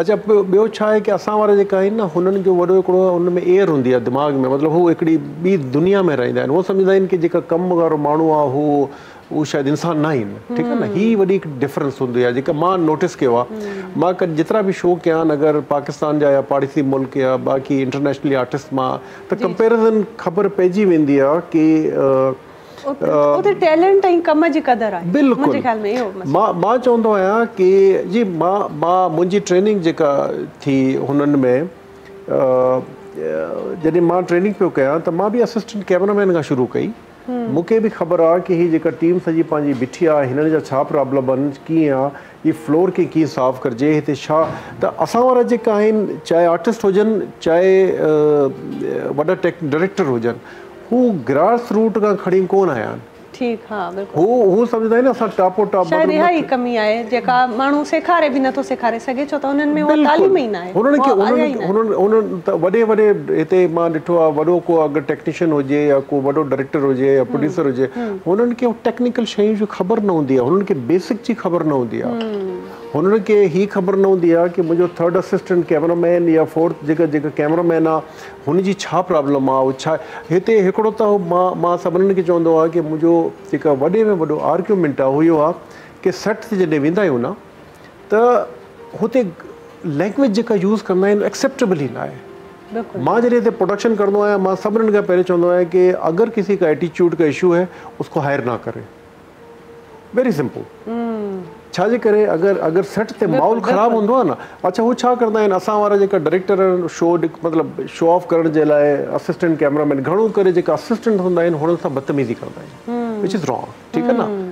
अच्छा ॿियो छा आहे की असां वारा जेका आहिनि न हुननि जो वॾो हिकिड़ो हुन में एयर हूंदी आहे दिमाग़ में मतिलबु हू हिकिड़ी ॿी दुनिया में रहंदा आहिनि उहे सम्झंदा आहिनि की जेका कम वारो माण्हू आहे हू उहो शायदि इंसान न आहिनि ठीकु आहे न हीअ वॾी हिकु डिफरेंस हूंदी आहे जेका मां नोटिस कयो आहे मां कॾहिं जेतिरा बि शो कया आहिनि अगरि पाकिस्तान जा या पाड़ेसी मुल्क या बाक़ी इंटरनेशनली आर्टिस्ट मां त कंपेरिज़न ख़बर पइजी वेंदी आहे की बिल्कुलु मां मां चवंदो आहियां की जी मां मां मुंहिंजी ट्रेनिंग जेका थी हुननि में जॾहिं मां ट्रेनिंग पियो कयां त मां बि असिस्टेंट कैमरामैन खां शुरू कई मूंखे बि ख़बर आहे की हीअ जेका टीम सॼी पंहिंजी बिठी आहे हिननि जा छा प्रॉब्लम आहिनि कीअं आहे हीअ फ्लोर खे कीअं साफ़ कजे हिते छा त असां वारा जेका आहिनि चाहे आर्टिस्ट हुजनि चाहे वॾा टेक डायरेक्टर हुजनि हू ग्रास रूट खां खणी कोन आया आहिनि ठीकु आहे नथो ई ॾिठो आहे वॾो को अगरि टेक्नीशियन हुजे या को वॾो डायरेक्टर हुजे या प्रोड्यूसर हुजे हुननि खे टेक्नीकल शयूं ख़बर न हूंदी आहे हुननि खे बेसिक जी ख़बर न हूंदी आहे हुननि ही ख़बर न होंगी आहे की थर्ड असिस्टेंट कैमरामैन या फोर्थ जो जेका कैमरामैन आने प्रॉब्लम आते उहो छा हिते हिकिड़ो त मां मां सभिनीनि में वो आर्ग्यूमेंट आ कि आहे सेट ते जॾहिं वेंदा ना तो उत लैंग्वेज जो यूज़ करना है एक्सेप्टेबल ही ना है मां जॾहिं प्रोडक्शन कंदो सभी का पहले चवन कि अगर किसी का एटीट्यूड का इशू है उसको हायर ना करें वेरी सिंपल छाजे करे अगरि अगरि सेट ते माहौल ख़राबु हूंदो आहे न अच्छा हू छा कंदा आहिनि असां वारा जेका डायरेक्टर शो मतिलबु शो ऑफ करण जे लाइ असिस्टेंट कैमरामैन घणो करे जेका असिस्टेंट हूंदा आहिनि हुननि सां बदतमीज़ी कंदा आहिनि विच इज़ रॉन्ग ठीकु आहे न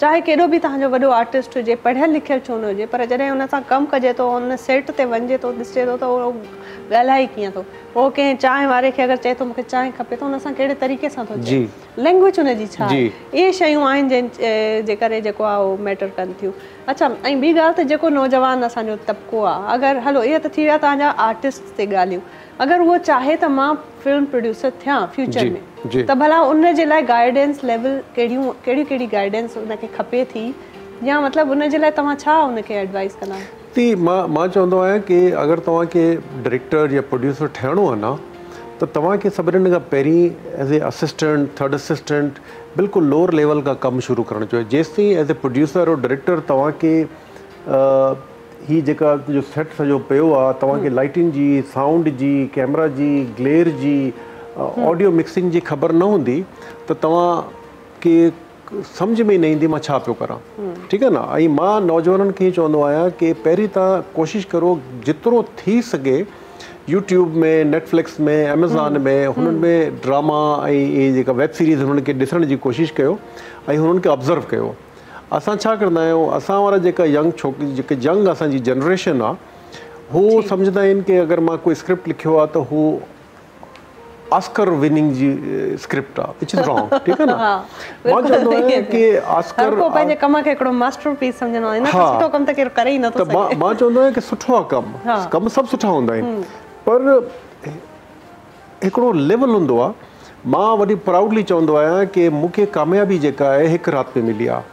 चाहे कहिड़ो बि तव्हांजो वॾो आर्टिस्ट हुजे पढ़ियल लिखियल छो न हुजे पर जॾहिं हुन सां कमु कजे थो उन सेट ते वञे थो ॾिसे थो त उहो ॻाल्हाए कीअं थो उहो कंहिं चांहि वारे खे अगरि चए थो मूंखे चांहि खपे त हुन सां कहिड़े तरीक़े सां थो लैंग्वेज हुनजी छा आहे इहे शयूं आहिनि जंहिंजे करे जेको आहे उहो मैटर कनि थियूं अच्छा ऐं ॿी ॻाल्हि त जेको नौजवान असांजो तबिको आहे अगरि हलो इहो त थी वियो आहे ॻाल्हियूं अगर वो चाहे त तो मां फिल्म प्रोड्यूसर थियां फ्यूचर में त तो भला उन जे लाइ गाइडेंस लेवल कहिड़ियूं कहिड़ी कहिड़ी गाइडेंस उनखे खपे थी या मतिलबु उन जे लाइ तव्हां छा उनखे एडवाइस कंदा ती मां मां चवंदो आहियां की अगरि तव्हांखे डायरेक्टर या प्रोड्यूसर ठहिणो आहे न त तव्हांखे सभिनीनि खां पहिरीं as a assistant third assistant बिल्कुलु लोअर लेवल खां कमु शुरू करणु चाहियो जेसिताईं एज़ ए प्रोड्यूसर और डायरेक्टर तव्हांखे ही जेका जो सेट सॼो पियो आहे तव्हांखे लाइटिंग जी साउंड जी कैमरा जी ग्लेयर जी ऑडियो मिक्सिंग जी ख़बर न हूंदी त तव्हांखे सम्झ में ई न ईंदी मां छा पियो करां ठीकु आहे न ऐं मां नौजवाननि खे इहो चवंदो आहियां की पहिरीं तव्हां कोशिशि करो जेतिरो थी सघे यूट्यूब में नेटफ्लिक्स में एमेज़ॉन में हुननि में ड्रामा ऐं इहे जेका सीरीज़ हुननि खे ॾिसण जी कोशिशि कयो ऐं हुननि खे ऑब्ज़र्व कयो असां छा कंदा आहियूं असां वारा जेका यंग छोकिरी जेके यंग असांजी जनरेशन आहे हू सम्झंदा आहिनि की अगरि मां कोई स्क्रिप्ट लिखियो आहे त हू आस्कर विनिंग जी स्क्रिप्ट आहे मां चवंदो आहियां की सुठो आहे कमु कमु सभु सुठा हूंदा आहिनि पर हिकिड़ो लेवल हूंदो आहे मां वरी प्राउडली चवंदो आहियां की मूंखे कामयाबी जेका आहे हिकु राति में मिली आहे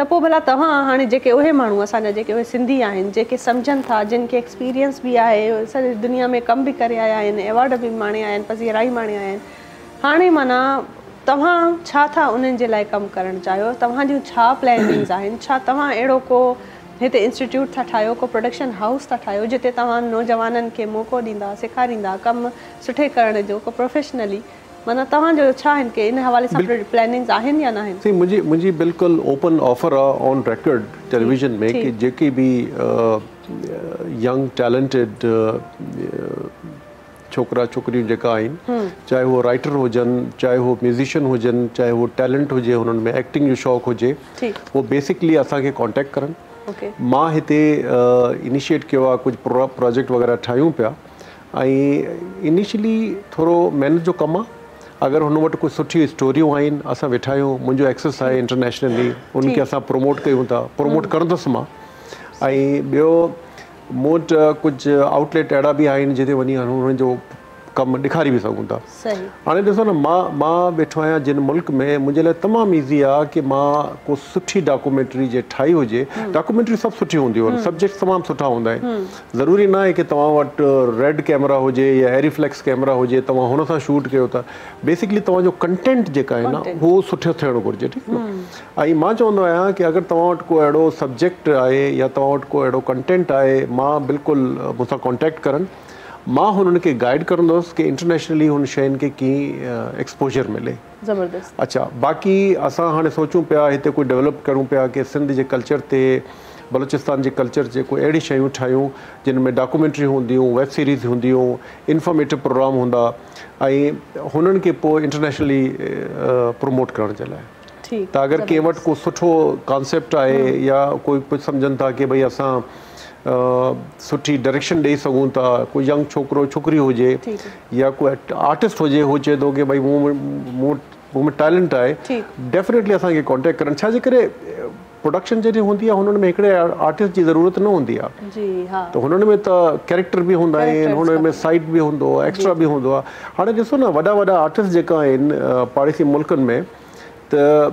त पोइ भला तव्हां हाणे जेके उहे माण्हू असांजा जेके उहे सिंधी आहिनि जेके सम्झनि था जिन खे एक्सपीरियंस बि आहे सॼी दुनिया में कम बि करे आया आहिनि अवॉर्ड बि आया आहिनि पसी रही माणे आया आहिनि हाणे माना तव्हां छा था उन्हनि जे लाइ कमु करणु चाहियो छा आहिनि छा तव्हां अहिड़ो को हिते इंस्टिट्यूट था ठाहियो को प्रोडक्शन हाउस था ठाहियो जिते तव्हां नौजवाननि खे मौक़ो ॾींदा सेखारींदा कमु सुठे करण जो को प्रोफेशनली माना तव्हांजो छा आहिनि की इन हवाले सां प्लानिंग्स आहिनि या न आहिनि सी मुंहिंजी मुंहिंजी बिल्कुलु open offer on record television में कि जेकी भी यंग टैलेंटेड छोकिरा छोकिरियूं जेका आहिनि हम्म। चाहे वो राइटर हुजनि चाहे वो म्यूज़िशियन हुजनि चाहे उहो टैलेंट हुजे हुननि में एक्टिंग जो शौक हुजे उहो बेसिकली असांखे कॉन्टेक्ट करनि मां हिते इनिशिएट कयो आहे प्रोजेक्ट वग़ैरह ठाहियूं पिया ऐं इनिशियली थोरो महिनत जो कमु आहे अगर उन वटि कुझु सुठी स्टोरियूं आहिनि असां वेठा मुझे एक्सेस है इंटरनेशनली उनखे अस प्रमोट कयूं था प्रमोट हम्म। कंदुसि मां ऐं ॿियो मूं वटि कुझु आउटलेट अहिड़ा बि आहिनि जिते वञी हुननि कम ॾेखारी भी सघूं था हाणे ॾिसो न मां वेठो आहियां जिन मुल्क में मुझे लाइ तमामु ईज़ी आ कि मां को सुठी डॉक्यूमेंट्री जो ठाही हुजे डॉक्यूमेंट्री हम्म। सभु सुठी हूंदियूं आहिनि सब्जेक्ट हम्म। सुठा हूंदा हम्म। ज़रूरी न है कि तुम रेड कैमरा हुजे या एरीफ्लेक्स कैमरा हो तव्हां हुन शूट कयो बेसिकली तव्हांजो कंटेंट जो आहे न उहो सुठो थियणो घुरिजे ठीकु आहे ऐं मां चवंदो आहियां की को अहिड़ो सब्जेक्ट आए या तव्हां वटि को अहिड़ो कंटेंट आए बिल्कुल बिल्कुलु मूंसां कॉन्टेक्ट करनि मां हुननि खे गाइड कंदोसि की इंटरनेशनली हुन शयुनि खे कीअं एक्सपोजर मिले ज़बरदस्त अच्छा बाक़ी असां हाणे सोचूं पिया हिते कोई डेवलप कयूं पिया की सिंध जे कल्चर ते बलोचिस्तान जे कल्चर ते कोई अहिड़ी शयूं ठाहियूं जिन में डॉक्यूमेंट्री हूंदियूं वैब सीरीज़ हूंदियूं इनफॉर्मेटिव प्रोग्राम हूंदा ऐं हुननि खे पोइ इंटरनेशनली प्रमोट करण जे लाइ त अगरि कंहिं वटि को सुठो कॉन्सेप्ट आहे या कोई कुझु सम्झनि था की भई असां सुठी डाइरेक्शन ॾेई सघूं था कोई यंग छोकिरो छोकिरी हुजे या कोई आर्टिस्ट हुजे उहो चए थो की भई मूं वटि हूम टेलेंट आहे डेफिनेटली असांखे कॉन्टेक्ट करणु छाजे करे प्रोडक्शन जॾहिं हूंदी आहे हुननि में हिकिड़े आर्टिस्ट जी ज़रूरत न हूंदी आहे त हुननि में त कैरेक्टर बि हूंदा आहिनि हुनमें साइट बि हूंदो आहे एक्स्ट्रा बि हूंदो आहे हाणे ॾिसो न वॾा वॾा आर्टिस्ट जेका आहिनि पाड़ेसी मुल्कनि में त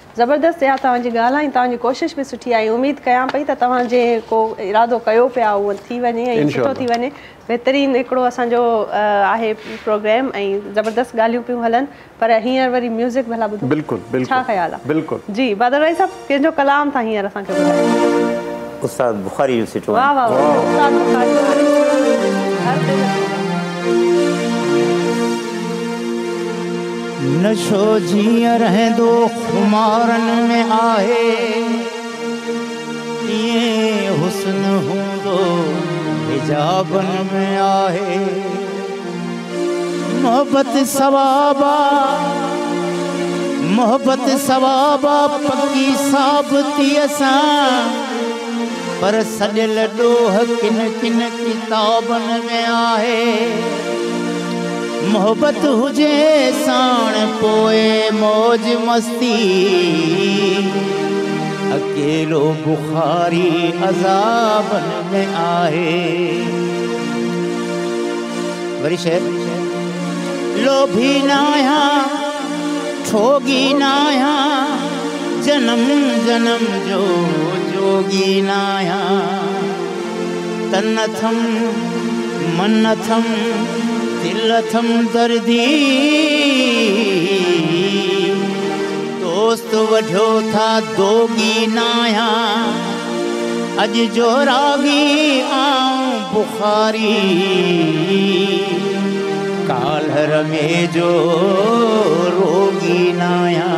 ज़बरदस्त या तव्हांजी ॻाल्हाइनि तव्हांजी कोशिशि बि सुठी आहे उमेदु कयां पई त को इरादो कयो पिया उहो थी वञे ऐं थी वञे बहितरीनु हिकिड़ो असांजो प्रोग्राम ज़बरदस्त गाल हलन पर हींअर वरी म्यूज़िक भला ॿुधो बिल्कुलु छा ख़्यालु आहे जी बादल भाई साहिबु कंहिंजो कलाम तव्हां हींअर असांखे उस्ताद बुखारी वाह वाह उस्ताद बुखारी नशो जीअं रहंदो खुमारनि में आहे ईअं हुस्न हूंदो हिजाबनि में आहे मोहबत सवाबा मोहबत सवाबा पकी साबतीअ सां पर सॼियल ॾोह किन किन किताबनि में आहे मोहबत हुजे साण पोए मौज मस्ती अकेलो बुखारी अजाबन में आए वरी शेर लोभी नाया ठोगी नाया जन्म जन्म जो जोगी नाया तन्नथम मन्नथम दिल थम दर्दी दोस्त वठियो था दोगी नाया अज जो रागी आऊं बुखारी कालर में जो रोगी नाया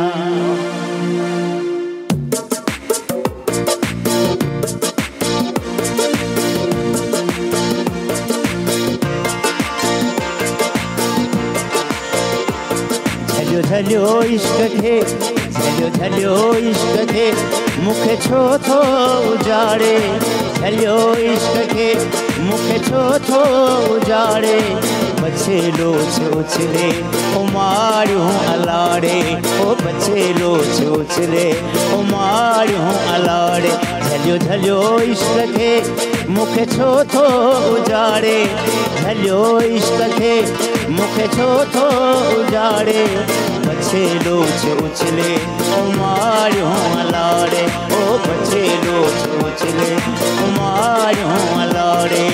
झल्यो इश्क थे झल्यो झल्यो इश्क थे मुख छो थो उजाड़े झल्यो इश्क थे मुख छो थो उजाड़े बच्चे लोच उछले उमारियूं अलाड़े ओ बच्चे लोच उछले उमारियूं अलाड़े झल्यो झल्यो इश्क थे मुख छो थो उजाड़े हलियो इश्क खे मूंखे छो थो उजाड़े बचे लोच उछले उमारियो अलाड़े ओ बचे लोच उछले उमारियो अलाड़े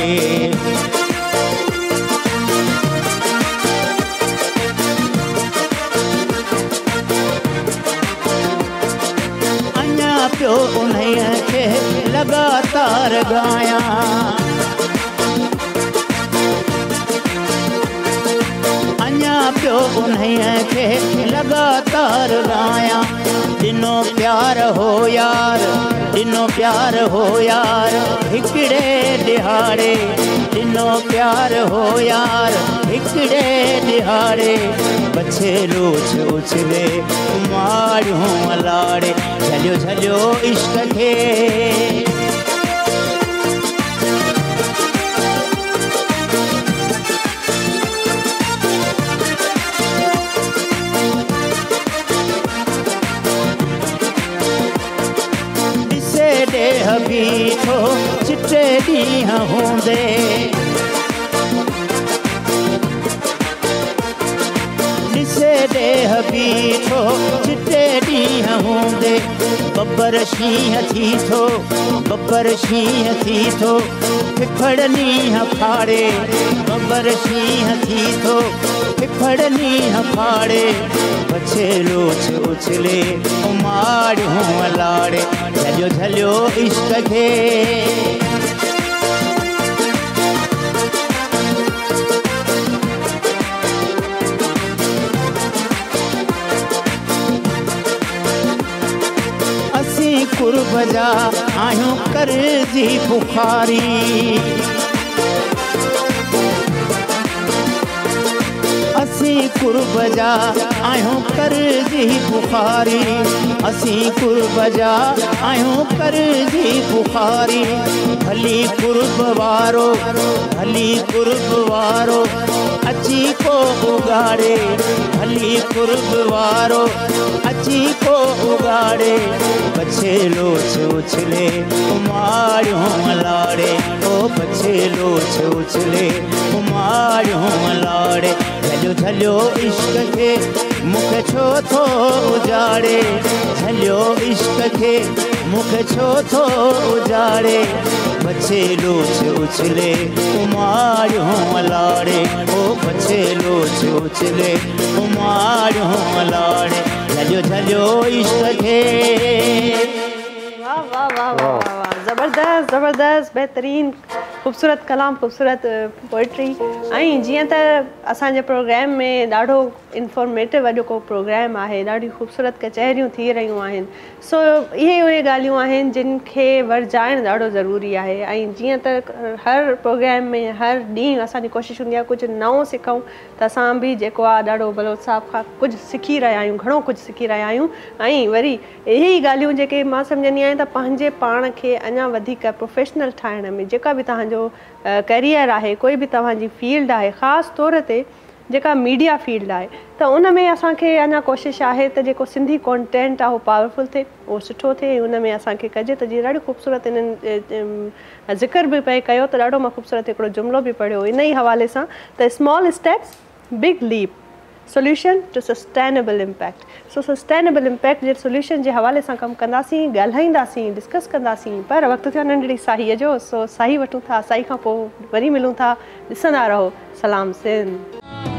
अञा पियो उन लगातार गाया अब उन्हें पे लगातार गाया दिनों प्यार हो यार दिनों प्यार हो यार हिकड़े दिहाड़े दिनों प्यार हो यार हिकड़े दिहाड़े बच्चे रोज उछले मारू अलाड़े झलो झलो इश्क के देखो चिट्टे दिया होंदे निसे दे हबी थो चिट्टे दिया होंदे बब्बर शीह थी थो बब्बर शीह थी थो फिफड़नी हफाड़े बब्बर शीह थी थो फिफड़नी हफाड़े बचे लो छोछले उमाड़ हूँ लाड़े असीं कुर्ब जा आहियूं बुखारी असीं कुर्बजा आयो कर जी बुखारी असीं कुर्बजा आयो कर जी बुखारी भली कुर्ब वारो भली कुर्ब अची को उगाड़े भली कुर्ब अची को उगाड़े बछे लो उछले कुमारों लाड़े ओ बछेलो छो उछले उमाड़ियो मलाड़े जो झलो इश्क के मुख छो थो उजाड़े झलो इश्क के मुख छो थो उजाड़े बच्चे लोच उछले कुमार हो अलाड़े ओ बच्चे लोच उछले कुमार हो अलाड़े झलो झलो इश्क के वाह वाह वाह वाह जबरदस्त जबरदस्त बेहतरीन ख़ूबसूरत कलाम ख़ूबसूरत पोएट्री ऐं जीअं त असांजे प्रोग्राम में ॾाढो इंफॉर्मेटिव अॼु को प्रोग्राम आहे ॾाढी ख़ूबसूरत कचहरियूं थी रहियूं आहिनि सो इहे उहे ॻाल्हियूं आहिनि जिन खे वरजाइणु ॾाढो ज़रूरी आहे ऐं जीअं त हर प्रोग्राम में हर ॾींहुं असांजी कोशिशि हूंदी आहे कुझु नओं सिखूं त असां बि जेको आहे ॾाढो भलो भलोत्सा खां कुझु सिखी रहिया आहियूं घणो कुझु सिखी रहिया आहियूं ऐं वरी इहे ई ॻाल्हियूं जेके मां सम्झंदी आहियां त पंहिंजे पाण खे अञा वधीक प्रोफेशनल ठाहिण में जेका बि तव्हांजो करियर आहे कोई बि तव्हांजी फील्ड आहे ख़ासि तौर ते जेका मीडिया फील्ड है तो उनमें में असांखे अञा कोशिशि जो सिंधी कॉन्टेंट आ उहो पावरफुल थिए उहो सुठो थिए उन में असांखे कजे त जीअं ख़ूबसूरत इन ज़िक्र भी पे कयो त ॾाढो ख़ूबसूरत हिकिड़ो जुमिलो बि पढ़ियो इन ही हवाले से त small steps big leap solution to sustainable impact so sustainable impact जो सोल्यूशन के हवाले से कम कंदासीं ॻाल्हाईंदासीं डिस्कस कंदासीं पर वक्त थियो नंढड़ी साहीअ जो सो साही वठूं था साही खां पोइ वरी मिलूं था रहो सलाम सिंध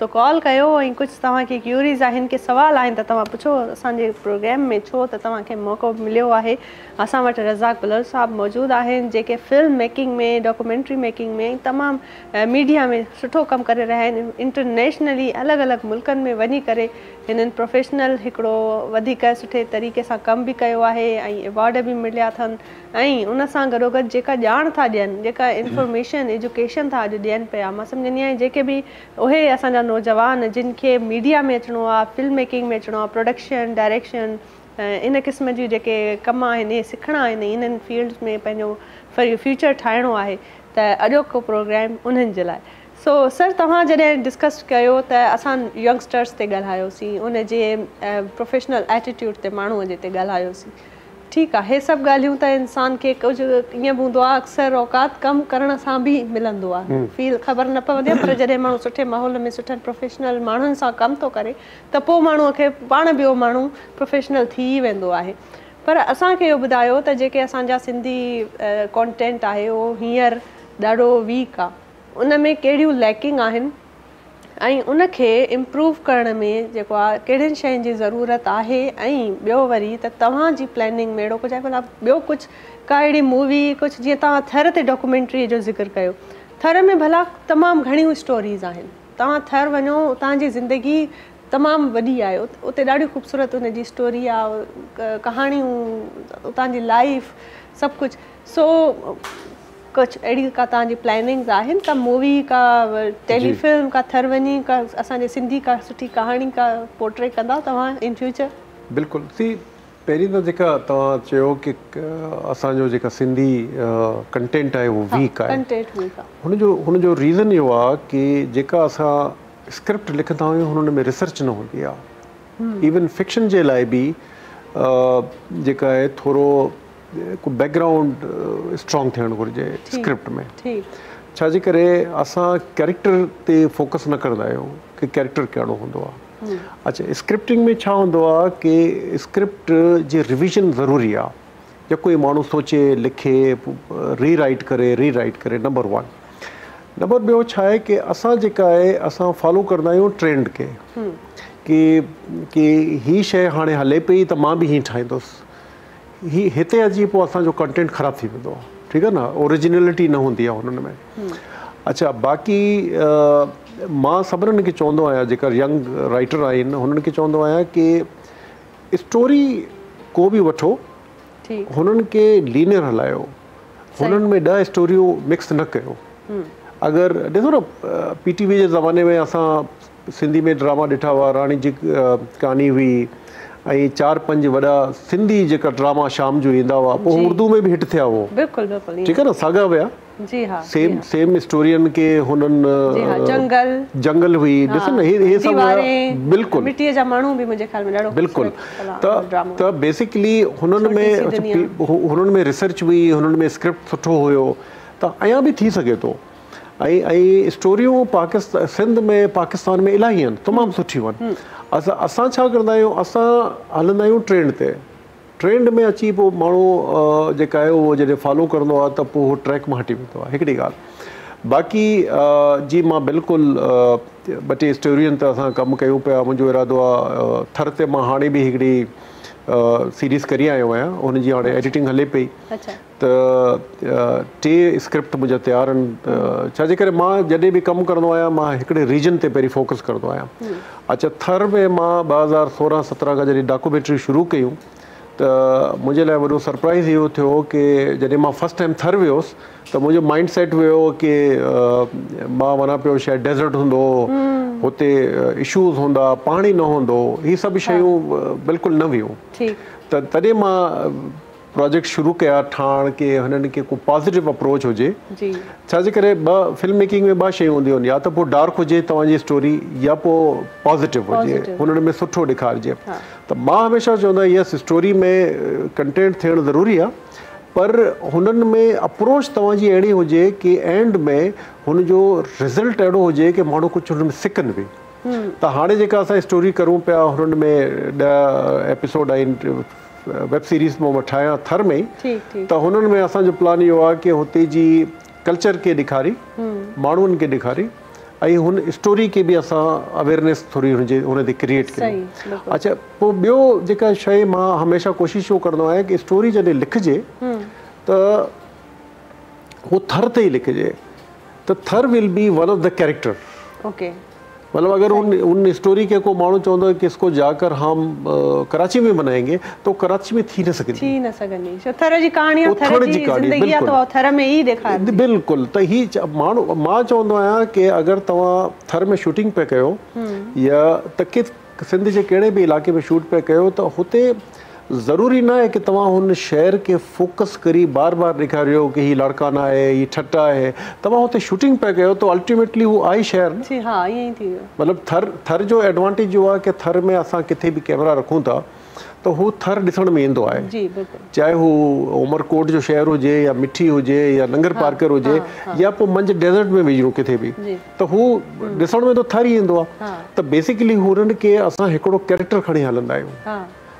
सो कॉल कयो ऐं कुझु तव्हांखे क्यूरीज़ आहिनि की सुवाल आहिनि त तव्हां पुछो असांजे प्रोग्राम में छो त तव्हांखे मौक़ो मिलियो आहे असां वटि रज़ाक बुल साहब मौजूदु आहिनि जेके फिल्म मेकिंग में डॉक्यूमेंट्री मेकिंग में तमामु मीडिया में सुठो कमु करे रहिया आहिनि इंटरनेशनली अलॻि अलॻि मुल्क़नि में वञी करे हिननि प्रोफेशनल हिकिड़ो वधीक सुठे तरीक़े सां कमु बि कयो आहे ऐं अवॉड बि मिलिया अथनि ऐं उनसां गॾु जेका ॼाण था ॾियनि जेका इंफॉर्मेशन एजुकेशन था अॼु ॾियनि पिया मां सम्झंदी आहियां जेके बि उहे असांजा नौजवान जिन मीडिया में अचिणो आहे फिल्म मेकिंग में अचिणो आहे प्रोडक्शन डायरेक्शन इन क़िस्म जूं जेके कम आहिनि सिखणा आहिनि इन्हनि में पंहिंजो फ्यूचर ठाहिणो आहे त अॼोको प्रोग्राम उन्हनि जे लाइ सो सर तव्हां जॾहिं डिस्कस कयो त असां यंग्स्टर्स ते ॻाल्हायोसीं प्रोफेशनल एटीट्यूड ते माण्हूअ जे ते ॻाल्हायोसीं ठीकु आहे हीअ सभु ॻाल्हियूं त इंसान खे कुझु ईअं बि हूंदो आहे अक्सर औकात कमु करण सां बि मिलंदो आहे फील ख़बर न पवंदी आहे पर जॾहिं माण्हू सुठे माहौल में सुठनि प्रोफेशनल माण्हुनि सां कमु थो करे त पोइ माण्हूअ खे पाण ॿियो माण्हू प्रोफेशनल थी वेंदो आहे पर असांखे इहो ॿुधायो त जेके असांजा सिंधी कॉन्टेंट आहे उहो हींअर ॾाढो वीक आहे उन में कहिड़ियूं लैकिंग आहिनि ऐं उनखे इम्प्रूव करण में जेको आहे कहिड़ियुनि शयुनि जी ज़रूरत आहे ऐं ॿियो वरी त तव्हांजी प्लैनिंग में अहिड़ो कुझु आहे मतिलबु ॿियो कुझु का अहिड़ी मूवी कुझु जीअं तव्हां थर ते डॉक्यूमेंट्री जो ज़िक्र कयो थर में भला तमामु घणियूं स्टोरीज़ आहिनि तव्हां थर वञो तव्हांजी ज़िंदगी तमामु वॾी आहे उते ॾाढी ख़ूबसूरत उनजी स्टोरी आहे कहाणियूं उतां जी लाइफ सभु कुझु सो कुझु अहिड़ी का तव्हांजी प्लेनिंग्स आहिनि का का का का का का मूवी टेलीफिल्म थर वञी असांजे सिंधी सुठी कहाणी कंदा तव्हां इन फ्यूचर बिल्कुलु सी पहिरीं त जेका तव्हां चयो की असांजो जेका सिंधी कंटेंट आहे उहो वीक आहे हुनजो हुनजो रीज़न इहो आहे की जेका असां स्क्रिप्ट लिखंदा आहियूं हुन में रिसर्च न हूंदी आहे इवन फिक्शन जे लाइ बि जेका आहे थोरो को बैकग्राउंड स्ट्रॉन्ग थियणु घुरिजे स्क्रिप्ट में छाजे करे असां कैरेक्टर ते फोकस न कंदा आहियूं की कैरेक्टर कहिड़ो हूंदो आहे अच्छा स्क्रिप्टिंग में छा हूंदो आहे की स्क्रिप्ट जी रिविज़न ज़रूरी आहे कोई माण्हू सोचे लिखे रीराइट करे रीराइट करे नंबर वन नंबर ॿियो छा आहे की असां जेका आहे असां फॉलो कंदा आहियूं ट्रेंड खे कि की हीअ शइ हाणे हले पई त मां बि हीअं ठाहींदुसि ही हिते अची पोइ असांजो कंटेंट ख़राबु थी वेंदो आहे ठीकु आहे न ओरिजिनलिटी न हूंदी आहे हुननि में अच्छा बाक़ी मां सभिनीनि खे चवंदो आहियां जेका यंग राइटर आहिनि हुननि खे चवंदो आहियां की स्टोरी को बि वठो हुननि खे लीनियर हलायो हुननि में ॾह स्टोरियूं मिक्स न कयो अगरि ॾिसो न पी टी वी जे ज़माने में असां सिंधी में ड्रामा ॾिठा हुआ राणी जी कहानी हुई ऐं चारि पंज वॾा सिंधी जेका ड्रामा शाम जो ईंदा हुआ उहो उर्दू में बि हिट थिया हुआ ठीकु आहे साॻा बिल्कुलु सुठो हुयो त अञा बि थी सघे थो ऐं इलाही आहिनि तमामु सुठियूं आहिनि असां असां छा कंदा आहियूं असां हलंदा आहियूं ट्रेंड ते ट्रेंड में अची पोइ माण्हू जेका आहे उहो जॾहिं फॉलो कंदो आहे त पोइ उहो ट्रैक मां हटी वेंदो आहे हिकिड़ी ॻाल्हि बाक़ी जी मां बिल्कुलु ॿ टे स्टोरियुनि ते असां कमु कयूं पिया मुंहिंजो इरादो आहे थर ते मां हाणे बि हिकिड़ी सीरीज़ करी आयो आहियां हुनजी हाणे एडिटिंग हले पई त टे स्क्रिप्ट मुंहिंजा तयार आहिनि छाजे करे मां जॾहिं बि कमु कंदो आहियां मां हिकिड़े रीजन ते पहिरीं फोकस कंदो आहियां अच्छा थर में मां ॿ हज़ार सोरहं सत्रहं खां जॾहिं डॉक्यूमेंट्री शुरू कयूं त मुंहिंजे लाइ वॾो सरप्राइज़ इहो थियो की जॾहिं मां फस्ट टाइम थर वियोसि त मुंहिंजो माइंड सेट वियो की मां वञा पियो शायदि डेज़र्ट हूंदो हुते इशूज़ हूंदा पाणी न हूंदो इहे सभु शयूं बिल्कुलु न वियूं त तॾहिं मां प्रोजेक्ट शुरू कया ठाहिण के हुननि को पॉज़िटिव अप्रोच हो छाजे करे ॿ फिल्म मेकिंग में ॿ शयूं या तो डार्क हुजे तव्हांजी स्टोरी या पोइ पॉज़िटिव हुजे हुननि में सुठो ॾेखारिजे त मां हमेशा चवंदो यस स्टोरी में कंटेंट थे ज़रूरी आहे पर हुननि में अप्रोच तव्हांजी अहिड़ी हुजे एंड में हुनजो रिज़ल्ट अड़ो हो मू कुछ कुझु हुन में हाँ बि हम्म। त स्टोरी करूँ पे हुननि में ॾह एपिसोड आहिनि वेब सीरीज़ में वाया थर में तो उन्होंने में असो प्लान यो आ कि उत कल्चर के दिखारी हम्म। मानून के दिखारी उन स्टोरी के भी अस अवेयरनेस थोड़ी हुनजे क्रिएट कर अच्छा तो बो जो शइ मां हमेशह कोशिशि इहो कि स्टोरी जैसे लिखिजे हम्म। त उहो थर ते ई लिखिजे there will be one of the character okay मतलब अगर उन उन स्टोरी के को मानो चाहो कि इसको जाकर हम कराची में बनाएंगे तो कराची में थी न सघंदी थी न सकनी छो थर जी कहाणी उथण जी ज़िंदगी तो थर में ही ॾेखारे बिल्कुल त तो ही मानो मां चवंदो आया कि अगर तवा थर में शूटिंग पे कयो हम्म। या तकित सिंध के केड़े भी इलाके में शूट पे कयो तो होते ज़रूरी न आहे की तव्हां हुन शहर खे फोकस करी बार बार ॾेखारियो की हीउ न आहे हीउ ठटा आहे तव्हां हुते शूटिंग पिया कयो त अल्टीमेटली हू आहे शहर मतिलबु थर थर जो एडवांटेज इहो आहे की थर में असां किथे बि कैमरा रखूं था त हू थर ॾिसण में ईंदो आहे चाहे हू उमरकोट जो शहर हुजे या मिठी हुजे या लंगर पार्कर हुजे या पोइ मंझि डेज़र्ट में विझूं किथे बि त हू ॾिसण में त थर ई ईंदो आहे त बेसिकली हुननि खे असां हिकिड़ो कैरेक्टर खणी हलंदा आहियूं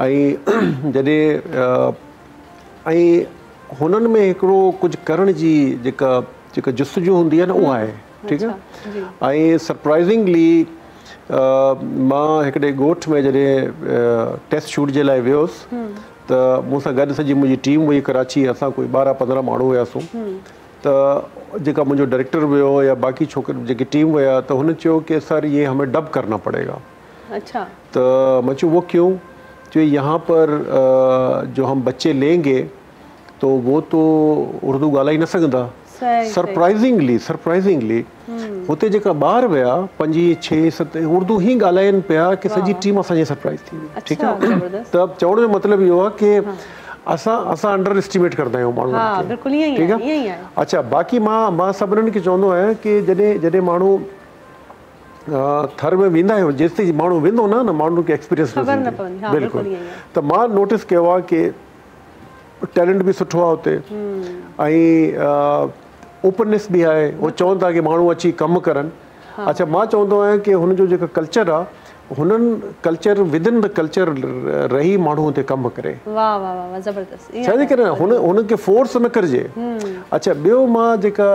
ऐं जॾहिं ऐं हुननि में हिकिड़ो कुझु करण जी जेका जेका जुस जू हूंदी आहे न उहा आहे ठीकु आहे ऐं सरप्राइज़िंगली मां हिकिड़े ॻोठ में जॾहिं टेस्ट शूट जे लाइ वियोसि त मूं गॾु सॼी मुंहिंजी टीम हुई कराची असां कोई ॿारहं पंद्रहं माण्हू हुआसीं त जेका मुंहिंजो डायरेक्टर हुयो या बाक़ी छोकिरियूं जेकी टीम हुआ त हुन चयो की सर इहे हमें डब करना पड़ेगा अच्छा त मां चयो उहो कयूं तो यहाँ पर जो हम बच्चे लेंगे तो वो तो उर्दू ॻाल्हाए न सघंदा सरप्राइज़िंगली सरप्राइज़िंगली हुते हम्म। जेका ॿार विया पंज छह सत उर्दू ही गाल पिया की सॼी टीम असांजी सरप्राइज़ थी वई ठीकु आहे त चवण जो मतिलबु इहो आहे की असां असां अंडर एस्टिमेट कंदा आहियूं माण्हुनि खे ठीकु अच्छा, मतलब हाँ। हाँ, अच्छा बाक़ी मां मां सभिनीनि खे चवंदो आहियां की जॾहिं जॾहिं माण्हू थर में वेंदा आहियूं जेसिताईं माण्हू वेंदो न न माण्हू खे एक्सपीरियंस न थींदो बिल्कुलु त मां नोटिस कयो आहे की टैलेंट बि सुठो आहे हुते ऐं ओपननेस बि आहे उहो चवनि था की माण्हू अची कमु करनि अच्छा मां चवंदो आहियां की हुनजो जेको कल्चर आहे हुननि culture within the culture रही माण्हू हुते कमु करे छा करे हुन हुनखे फोर्स न करिजे अच्छा ॿियो मां जेका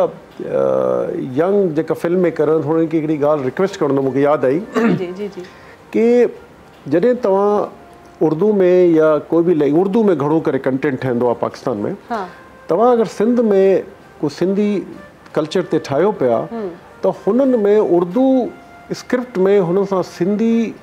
यंग जेका फिल्म मेकर हुननि खे हिकिड़ी ॻाल्हि रिक्वेस्ट करिणो मूंखे यादि आई की जॾहिं तव्हां उर्दू में या कोई बि लह उर्दू में घणो करे कंटेंट ठहंदो आहे पाकिस्तान में तव्हां अगरि सिंध में को सिंधी कल्चर ते ठाहियो पिया त हुननि में उर्दू असां वटि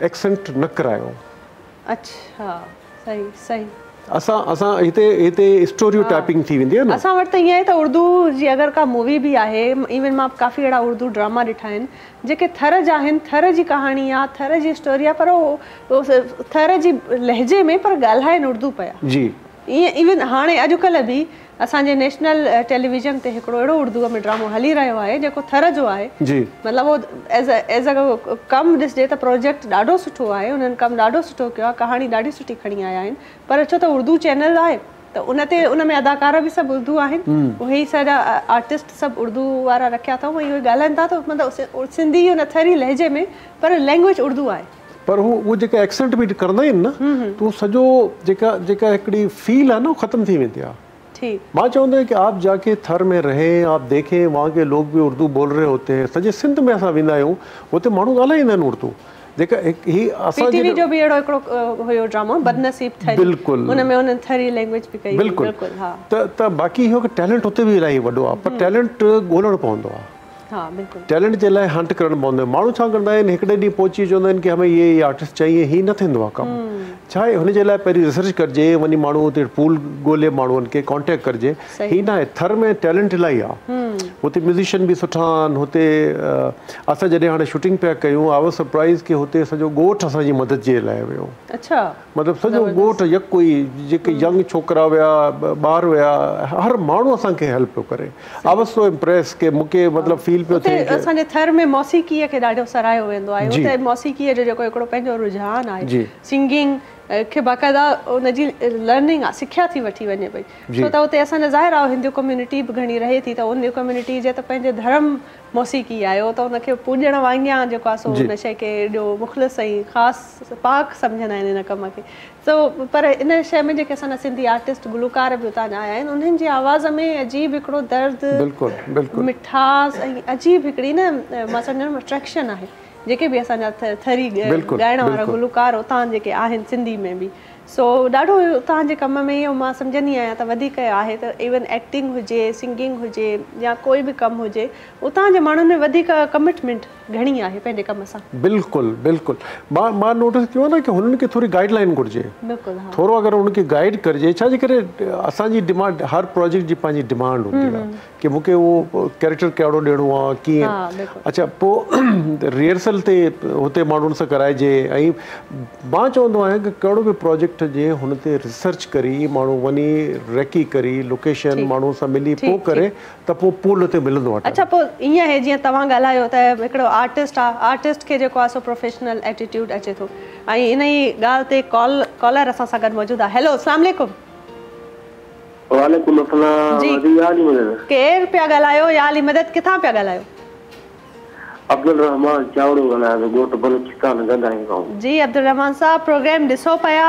उर्दू जी अगरि का मूवी बि आहे काफ़ी अहिड़ा उर्दू ड्रामा ॾिठा आहिनि जेके थर जा आहिनि थर जी कहाणी आहे थर जी स्टोरी आहे पर थर जी लहाइनि उर्दू पिया जी ईअं इवन हाणे अॼुकल्ह बि असांजे नेशनल टेलीविजन ते हिकिड़ो अहिड़ो उर्दूअ में ड्रामो हली रहियो आहे जेको थर जो आहे मतिलबु उहो एज़ अ एज़ अ कमु ॾिसजे त प्रोजेक्ट ॾाढो सुठो आहे उन्हनि कमु ॾाढो सुठो कयो आहे कहाणी ॾाढी सुठी खणी आया आहिनि पर छो त उर्दू चैनल आहे त उन ते उन में अदाकार बि सभु उर्दू आहिनि उहे ई सॼा आर्टिस्ट सभु उर्दू वारा रखिया अथऊं ऐं उहे ॻाल्हाइनि था त मतिलबु सिंधी उन थरी लहिजे में पर लैंग्वेज उर्दू आहे पर वो उहो जेका एक्सेंट बि कंदा आहिनि न त उहो जेका जेका हिकिड़ी फील आहे न उहो ख़तमु थी वेंदी आहे मां चवंदो कि आप जाके थर में रहें आप देखें वहाँ के लोग भी उर्दू बोल रहे होते हैं सॼे सिंध में असां वेंदा आहियूं हुते माण्हू ॻाल्हाईंदा आहिनि उर्दू जेका ही असां टीवी जो बि अहिड़ो हिकिड़ो हुयो ड्रामो बदनसीब थरी बिल्कुलु हुन में हुननि थरी लैंग्वेज बि कई बिल्कुलु त त बाक़ी इहो टैलेंट हुते बि इलाही वॾो आहे पर टैलेंट हम्म। ॻोल्हणो पवंदो आहे हाँ बिल्कुुल टैलेंट जे लाइ हंट करणु पवंदो आहे माण्हू छा कंदा आहिनि हमें ये ये आर्टिस्ट चाहिए ही न थींदो आहे कमु हम्म। छा आहे हुनजे लाइ पहिरीं रिसर्च करिजे वञी माण्हू हुते पूल ॻोल्हे माण्हुनि खे कॉन्टेक्ट करिजे ही न आहे थर में टैलेंट इलाही आहे हम्म। हुते म्यूज़िशियन भी सुठा आहिनि हुते असां जॾहिं शूटिंग पे कयूं आई वॉज सरप्राइज़ की हुते सॼो ॻोठु असांजी मदद जे लाइ वियो अच्छा मतिलबु सॼो ॻोठु यको ई जेके यंग हम्म। छोकिरा हुया ॿार हुया हर माण्हू असांखे हेल्प पियो करे आई वॉज सो इम्प्रेस की मूंखे मतिलबु फील पियो थिए असांजे थर में मौसीक़ीअ खे ॾाढो सरायो वेंदो आहे हुते मौसीक़ीअ जो जेको हिकिड़ो पंहिंजो रुझान आहे सिंगिंग खे बाक़ाइदा उनजी लर्निंग आहे सिखिया थी वठी वञे पई छो त हुते असांजा ज़ाहिर आहे हिंदू कम्यूनिटी बि घणी रहे थी त उन कम्यूनिटी जे त पंहिंजे धर्म मौसीक़ी आयो त हुनखे पूजण वांगिया जेको आहे सो हुन शइ खे एॾो मुख़लिस ऐं ख़ासि पाक सम्झंदा आहिनि हिन कम खे त पर इन शइ में जेके असांजा सिंधी आर्टिस्ट गुलूकार बि उतां जा आया आहिनि उन्हनि जी आवाज़ में अजीब हिकिड़ो दर्द बिल्कुलु मिठास ऐं अजीब हिकिड़ी न मां सम्झंदमि अट्रैक्शन आहे जेके बि असांजा थरी ॻाइण वारा गुलूकार उतां जेके आहिनि सिंधी में बि सो ॾाढो तव्हांजे कम में इहो मां सम्झंदी आहियां त त वधीक आहे इवन एक्टिंग हुजे सिंगिंग हुजे या कोई बि कमु हुजे उतां जे माण्हुनि में वधीक कमिटमेंट घणी आहे पंहिंजे कम सां बिल्कुलु बिल्कुलु मां मां नोटिस कयो न की हुननि खे थोरी गाइडलाइन घुरिजे बिल्कुलु थोरो अगरि हुनखे गाइड करिजे छाजे करे असांजी डिमांड हर प्रोजेक्ट जी पंहिंजी डिमांड हूंदी आहे की मूंखे उहो कैरेक्टर कहिड़ो ॾियणो आहे कीअं अच्छा पोइ रिहर्सल ते हुते माण्हुनि सां कराइजे ऐं मां चवंदो आहियां की कहिड़ो बि प्रोजेक्ट प्रोजेक्ट जे हुन ते रिसर्च करी माण्हू वञी रेकी करी लोकेशन माण्हू सां मिली पोइ करे त पोइ पुल ते मिलंदो आहे अच्छा पोइ ईअं आहे जीअं तव्हां ॻाल्हायो त हिकिड़ो आर्टिस्ट आहे आर्टिस्ट खे जेको आहे सो प्रोफेशनल एटीट्यूड अचे थो ऐं इन ई ॻाल्हि ते कॉल कॉलर असां सां गॾु मौजूदु आहे हैलो अलाम वालेकुम जी अब्दुल रहमान साहब प्रोग्राम ॾिसो पिया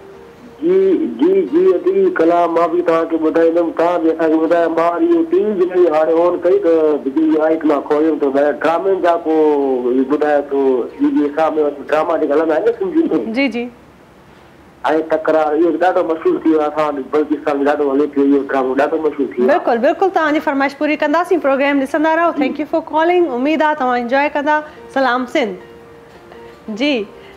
जी जी जी अति कला मां भी था तव्हांखे ॿुधाईंदुमि तव्हां बि असांखे ॿुधायो मां इहो टी जॾहिं हाणे ऑन कई त बिजली ना मां तो त ड्रामनि जा को ॿुधायो तो ॿी जे हिसाब में ड्रामा जेके हलंदा आहिनि सिंधी में जी जी ऐं तकरार इहो ॾाढो मशहूर थी था बल्कि साल बल्किस्तान में ॾाढो हले पियो इहो ड्रामो ॾाढो मशहूरु थी बिल्कुल बिल्कुल बिल्कुलु तव्हांजी फरमाइश पूरी सी प्रोग्राम ॾिसंदा रहो थैंक यू फॉर कॉलिंग उम्मीद आ तव्हां एंजॉय कंदा सलाम सिंध जी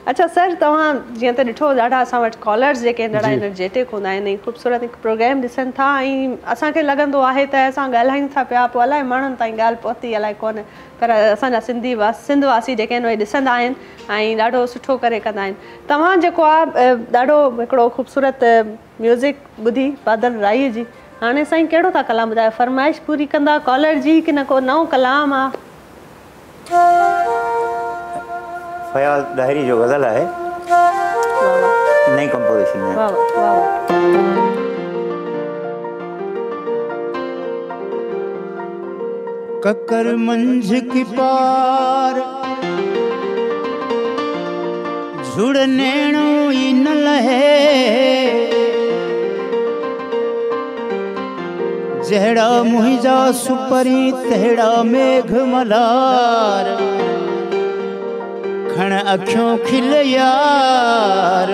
अच्छा सर तव्हां जो दिखो ॾिठो ॾाढा कॉलर्स जेके ॾाढा एनर्जेटिक हूंदा ख़ूबसूरत प्रोग्राम ॾिसनि था ऐं असांखे लॻंदो आहे त था पिया पोइ अलाए माण्हुनि ताईं ॻाल्हि पहुती अलाए पर असांजा सिंधी वा सिंध वासी जो आहिनि उहे ॾिसंदा आहिनि ऐं ॾाढो सुठो करे कंदा आहिनि ख़ूबसूरत म्यूज़िक बुधी बादल राई की हाँ सही कहिड़ो था कलाम ॿुधायो फरमाइश पूरी कंदा कॉलर की न को नओं कलाम आहे फयाल डायरी जो गज़ल है नई कंपोजिशन में ककर मंझ की पार जुड़ नैणो न लहे जहड़ा मुहिजा सुपरी तेड़ा मेघ मलार मखण अखियूं खिल यार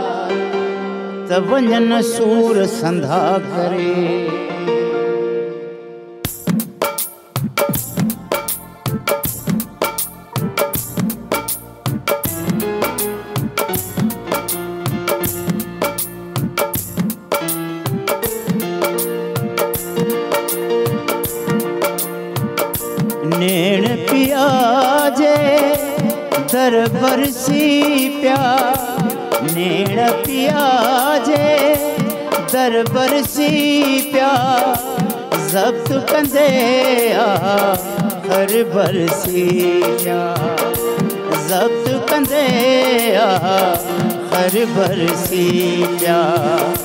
त वञनि सूर संधा करे कर बरसी प्यार नेड़ पियाजे दर बरसी प्यार जब्त कंदे हर बरसी प्यार जब्त कंदे हर बरसी प्यार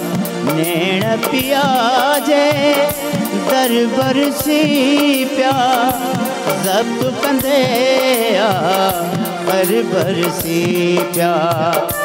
नेण पियाजे दर बरसी प्यार जब्त कंदे पर बरसे प्यार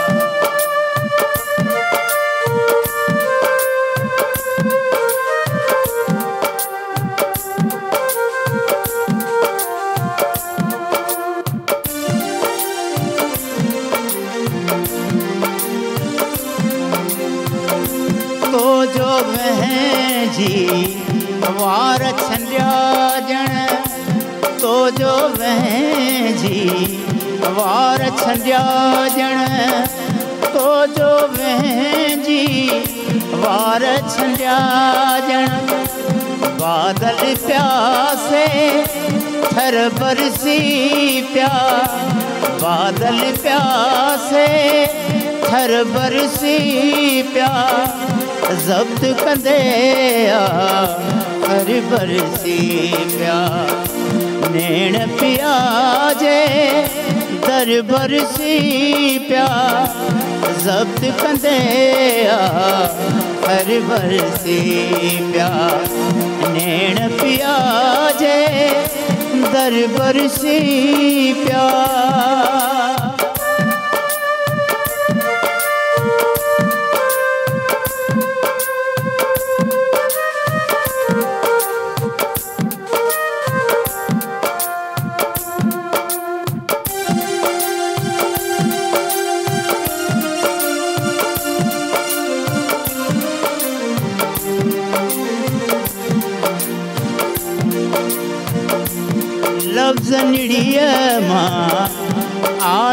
जी वार तो जो वह जी वार छॾिया ॼण तो जो जी वार छॾिया ॼण बादल प्यासे थर बरसी प्या बादल प्यासे थर बरसी प्या ज़ब्त कंदे थर बरसी प्या नेण पिया जे दर बरसी प्या ज़ब्त कंदे हर बरसी प्या नैण पिया जे दर बरसी प्या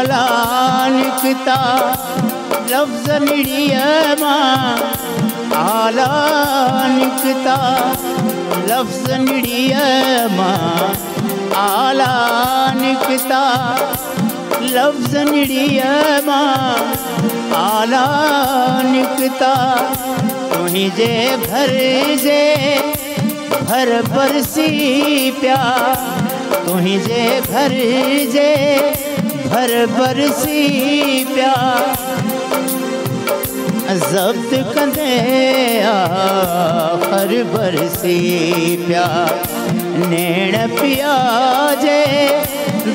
लानिकता लफ्ज निडियमा आलानिकता लफ्ज निडियमा आलानिकता लफ्ज निडियमा आलानिकता तुझे भर जे भर बरसी प्या तुझे भर जे भर बरसी प्यार जब्त कंदे हर बरसी प्यार नेण पिया जे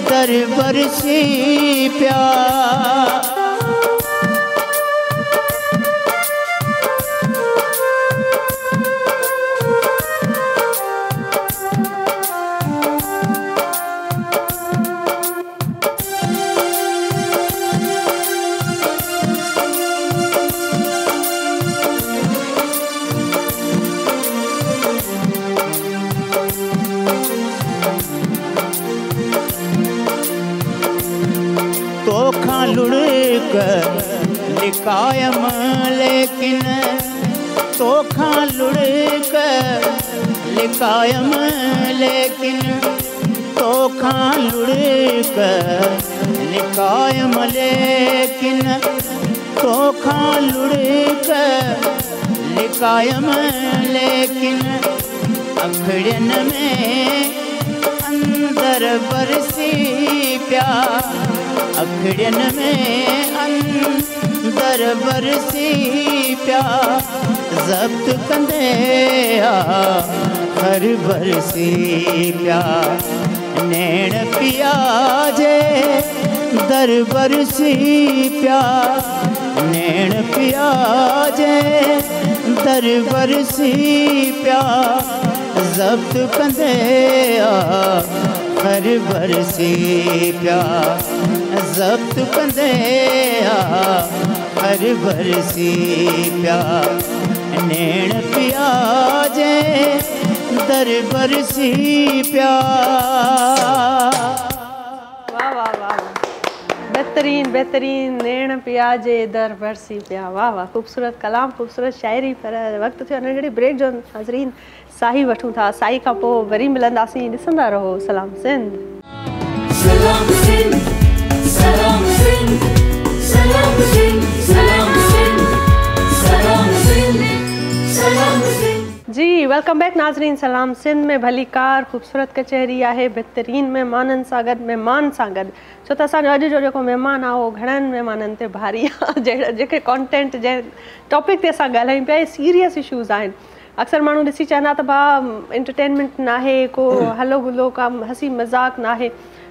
दर बरसी प्यार कर लिकायम लेकिन सोखा लुड़क कर लिकायम लेकिन सोखा लुड़क कर लिकायम लेकिन सोखा लुड़क कर लिकायम लेकिन अखड़न में अंदर बरसी प्यार अखड़न में अंदर बरसी प्यास जब्त कंदे हर बरसी प्यास नैण पिया जे दर बरसी प्या नैण पिया जे दर बरसी प्या जब्त कंदे हर बरसी प्या जब्त कंदया हर बरसी पिया नैण दर बरसी पिया बेहतरीन बेहतरीन नैण पिया दर बरसी पिया वाह वाह ख़ूबसूरत कलाम ख़ूबसूरत शायरी पर वक्त थियो ब्रेक जो नाज़रीन साई वठूं था साई का पोइ वरी मिलंदासीं रहो सलाम सिंध सलाम सिंध जी वेलकम बैक नाजरीन सलाम सिंध में भली कार ख़ूबसूरत कचहरी है बेहतरीन महिमाननि सां गॾु महिमान छो त असांजो अॼु जो जेको महिमान आहे उहो घणनि भारी आहे कॉन्टेंट जै टॉपिक ते असां ॻाल्हायूं सीरियस इशूज़ आहिनि अक्सर माण्हू ॾिसी चवंदा त भाउ एंटरटेनमेंट नाहे को हम्म। हलो गुलो का हंसी मज़ाक नाहे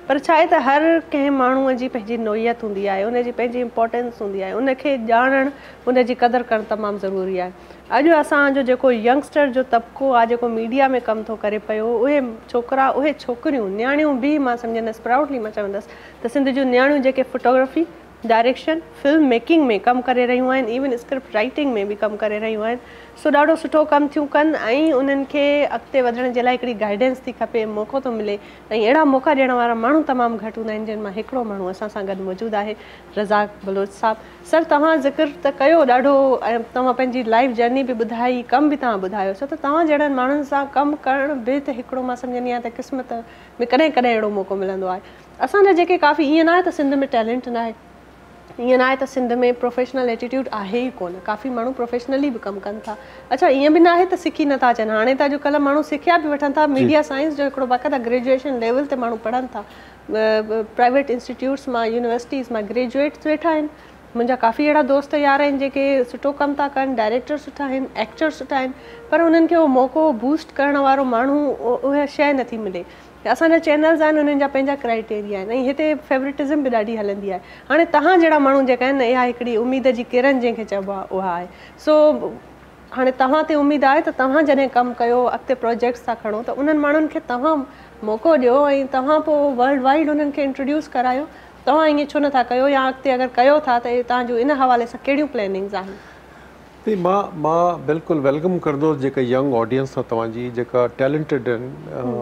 पर छा आहे त हर कंहिं माण्हूअ जी पंहिंजी नोइयत हूंदी आहे उनजी पंहिंजी इम्पोटेंस हूंदी आहे उनखे ॼाणणु उनजी कदुरु करणु तमामु ज़रूरी आहे अॼु असांजो जेको यंगस्टर जो तबिको आहे जेको मीडिया में कमु थो करे पियो उहे छोकिरा उहे छोकिरियूं नियाणियूं बि मां सम्झंदसि प्राउडली मां चवंदसि त सिंध जूं नियाणियूं जेके फ़ोटोग्राफ़ी डायरेक्शन फिल्म मेकिंग में कमु करे रहियूं आहिनि इवन स्क्रिप्ट राइटिंग में बि कमु करे रहियूं आहिनि सो ॾाढो सुठो कमु थियूं कनि ऐं उन्हनि खे अॻिते वधण जे लाइ हिकिड़ी गाइडेंस थी खपे मौक़ो थो मिले ऐं अहिड़ा मौक़ा ॾियण वारा माण्हू तमामु घटि हूंदा आहिनि जिन मां हिकिड़ो माण्हू असां सां गॾु मौजूदु आहे रज़ाक बलोच साहबु सर तव्हां ज़िक्र त कयो ॾाढो ऐं तव्हां पंहिंजी लाइफ जर्नी बि ॿुधाई कमु बि तव्हां ॿुधायो छो त तव्हां जहिड़नि माण्हुनि सां कमु करण बि त हिकिड़ो मां सम्झंदी आहियां त क़िस्मत में कॾहिं कॾहिं अहिड़ो मौक़ो मिलंदो आहे असांजा जेके काफ़ी ईअं न आहे त सिंध में टैलेंट न ईअं न आहे त सिंध में प्रोफेशनल एटीट्यूड आहे ई कोन काफ़ी माण्हू प्रोफेशनली बि कमु कनि था अच्छा ईअं बि न आहे त सिखी नथा अचनि हाणे त अॼुकल्ह माण्हू सिखिया बि वठनि था मीडिया साइंस जो हिकिड़ो बाक़ी बाक़ाइदा ग्रेजुएशन लेवल ते माण्हू पढ़नि था प्राइवेट इंस्टिट्यूट्स मां यूनिवर्सिटीज़ मां ग्रेजुएट्स वेठा आहिनि मुंहिंजा काफ़ी अहिड़ा दोस्त यार आहिनि जेके सुठो कमु था कनि डायरेक्टर सुठा आहिनि एक्टर सुठा आहिनि पर उन्हनि खे उहो मौक़ो बूस्ट करण वारो माण्हू उहा शइ नथी मिले असांजा चैनल्स आहिनि उन्हनि जा पंहिंजा क्राइटेरिया आहिनि ऐं हिते फेवरेटिज़म बि ॾाढी हलंदी आहे हाणे तव्हां जहिड़ा माण्हू जेका आहिनि इहा हिकिड़ी उमेद जी किरण जंहिंखे चइबो आहे उहा आहे सो हाणे तव्हां ते उमेदु आहे त तव्हां जॾहिं कमु कयो अॻिते प्रोजेक्ट्स था खणो त उन्हनि माण्हुनि खे तव्हां मौको ॾियो ऐं तव्हां पोइ वर्ल्ड वाइड हुननि खे इंट्रोड्यूस करायो तव्हां ईअं छो नथा कयो या अॻिते अगरि कयो था त तव्हांजो इन हवाले सां कहिड़ियूं प्लॅनिंग्स आहिनि मां मां बिल्कुलु वेलकम कंदुसि जेका यंग ऑडियंस आहे तव्हांजी जेका टैलेंटिड आहिनि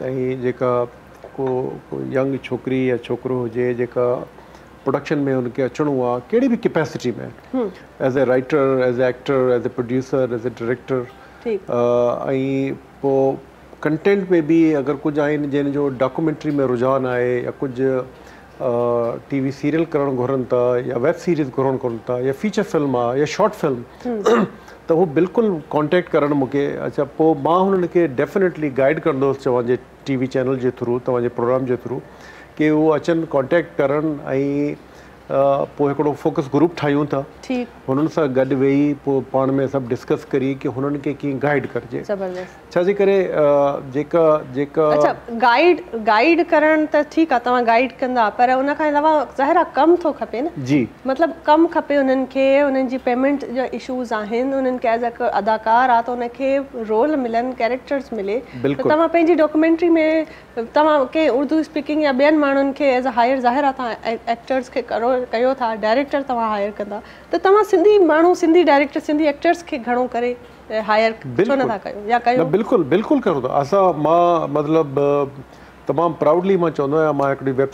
ताईं जेका को, को यंग छोकिरी या छोकरो हुजे जेका प्रोडक्शन में उनके अचिणो आहे कहिड़ी बि कैपेसिटी में as a writer as a actor as a producer as a director ऐं पोइ कंटेंट में बि अगरि कुझु आहिनि जंहिंजो डॉक्यूमेंट्री में रुझान आहे या कुझु टी वी सीरियल करणु घुरनि था या वेब सीरीज़ घुरणु घुरनि था या फीचर फिल्म आहे या शॉर्ट फिल्म तो हू बिल्कुलु कॉन्टेक्ट करणु मूंखे अच्छा पोइ मां हुननि डेफिनेटली गाइड कंदुसि तव्हांजे टी वी चैनल जे थ्रू तव्हांजे प्रोग्राम जे थ्रू कि वो अचन कॉन्टेक्ट करनि ऐं पोइ हिकिड़ो फोकस ग्रुप ठाहियूं था हुननि सां गॾु वेही पोइ पाण में सभु डिस्कस करी की हुननि खे कीअं गाइड कजे छा जे करे जेका जेका गाइड गाइड करण त ठीकु आहे तव्हां गाइड कंदा पर उन खां अलावा ज़ाहिर आहे थो खपे न जी मतिलबु कमु खपे उन्हनि खे उन्हनि जी पेमेंट जा इशूस आहिनि उन्हनि खे एज़ अ अदाकार आहे त उनखे रोल मिलनि कैरेक्टर्स मिले तव्हां पंहिंजी डॉक्यूमेंट्री में तव्हां कंहिं उर्दू स्पीकिंग या ॿियनि माण्हुनि खे एज़ अ हायर ज़ाहिर आहे तव्हां एक्टर्स खे करो बिल्कुलु बिल्कुलु कयो था असां मां मतिलबु तमामु प्राउडली मां चवंदो आहियां मां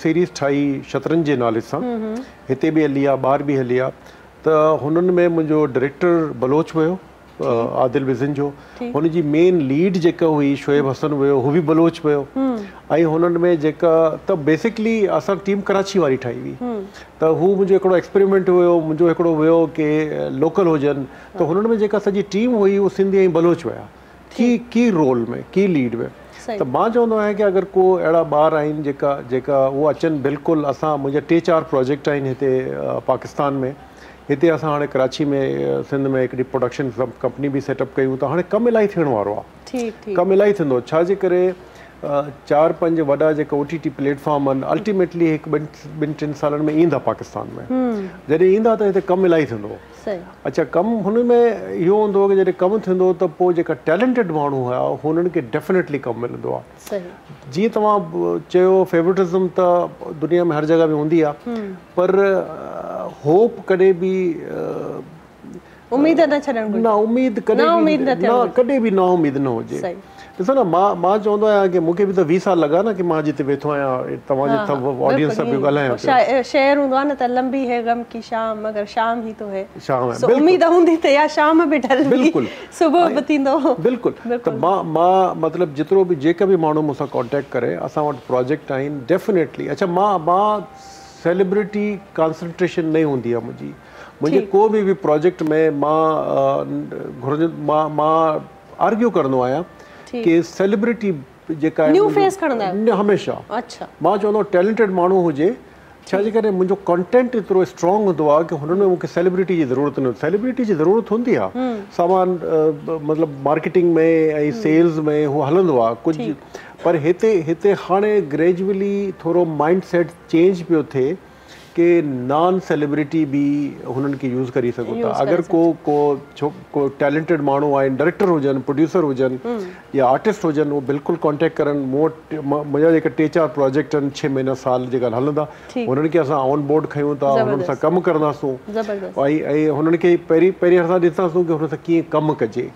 सीरीज़ ठाही शतरंज जे नाले सां हिते बि हली आहे ॿाहिरि बि हली आहे त हुननि में मुंहिंजो डायरेक्टर बलोच हुयो आदिल बिज़न जो हुनजी मेन लीड जेका हुई शोएब हसन हुयो उहो बि बलोच वियो ऐं हुननि में जेका त बेसिकली असां टीम कराची वारी ठाही हुई त हू मुंहिंजो हिकिड़ो एक्सपेरिमेंट हुयो मुंहिंजो हिकिड़ो हुयो की लोकल हुजनि त हुननि में जेका सॼी टीम हुई उहे सिंधी ऐं बलोच विया की की रोल में की लीड में त मां चवंदो आहियां की अगरि को अहिड़ा ॿार आहिनि जेका जेका उहे अचनि बिल्कुलु असां मुंहिंजा टे चारि प्रोजेक्ट आहिनि हिते पाकिस्तान में हिते असां हाणे कराची में सिंध में हिकिड़ी प्रोडक्शन कंपनी बि सेटअप कयूं था हाणे कमु इलाही थियण वारो आहे कमु इलाही थींदो छाजे करे चार पंज वॾा जेका ओ टी टी प्लेटफॉर्म आहिनि अल्टीमेटली ॿिनि टिनि सालनि में ईंदा पाकिस्तान में जॾहिं ईंदा त हिते कमु इलाही थींदो अच्छा कमु हुनमें इहो हूंदो कमु थींदो त पोइ जेका टैलेंटेड माण्हू हुआ हुननि खे डेफिनेटली कमु मिलंदो आहे जीअं तव्हां चयो फेवरेटिज़म त दुनिया में हर जॻह में हूंदी आहे पर होप कॾहिं बि नाउमीद न हुजे ॾिसो ना मां मां चोंदो आ के मूंखे भी तो 20 साल लगा ना कि मां जिते बैठो आ वेठो जे तव्हांजे ऑडियंस सब गल है शेर हूंदो ना त लंबी है गम की शाम मगर शाम ही तो है शाम है बिल्कुल उम्मीद हुंदी त या शाम में ढलंदी बिल्कुलु सुबुह बि थींदो बिल्कुलु त मां मां मतलब जितरो भी जेका भी मानो मुसा कांटेक्ट करे असा वट प्रोजेक्ट आइन डेफिनेटली अच्छा मां मां सेलिब्रिटी कंसंट्रेशन नहीं हुंदी आ मुजी मुंहिंजे को भी, भी प्रोजेक्ट में मां घुर मां मां आर्ग्यू करनो आया की सेलिब्रिटी जेका आहे हमेशह मां चवंदो आहियां टेलेंटिड माण्हू हुजे छाजे करे मुंहिंजो कॉन्टेंट एतिरो स्ट्रॉंग हूंदो आहे की हुनमें मूंखे सेलिब्रिटी जी ज़रूरत न सेलिब्रिटी जी ज़रूरत हूंदी आहे सामान मतिलबु मार्केटिंग में ऐं सेल्स में उहो हलंदो आहे कुझु पर हिते हिते हाणे ग्रेजुअली थोरो माइंड सेट चेंज पियो थिए કે નોન સેલિબ્રિટી બી હનન કે યુઝ કરી સકતા અગર કો કો છો કો ટેલેન્ટેડ માણો આઈન ડાયરેક્ટર હો જન પ્રોડ્યુસર હો જન યે આર્ટિસ્ટ હો જન બિલકુલ કોન્ટેક્ટ કરન મોટ મજા એક ટીચર પ્રોજેક્ટન 6 મહિના સાલ જગ હલંદા હનન કે આસા ઓન બોર્ડ ખયો તો ઉનનસા કામ કરનાસો જબરદસ્ત ભાઈ આયે હનન કે પહેરી પહેરીસા દેતાસો કે ઉનસા કી કામ કરે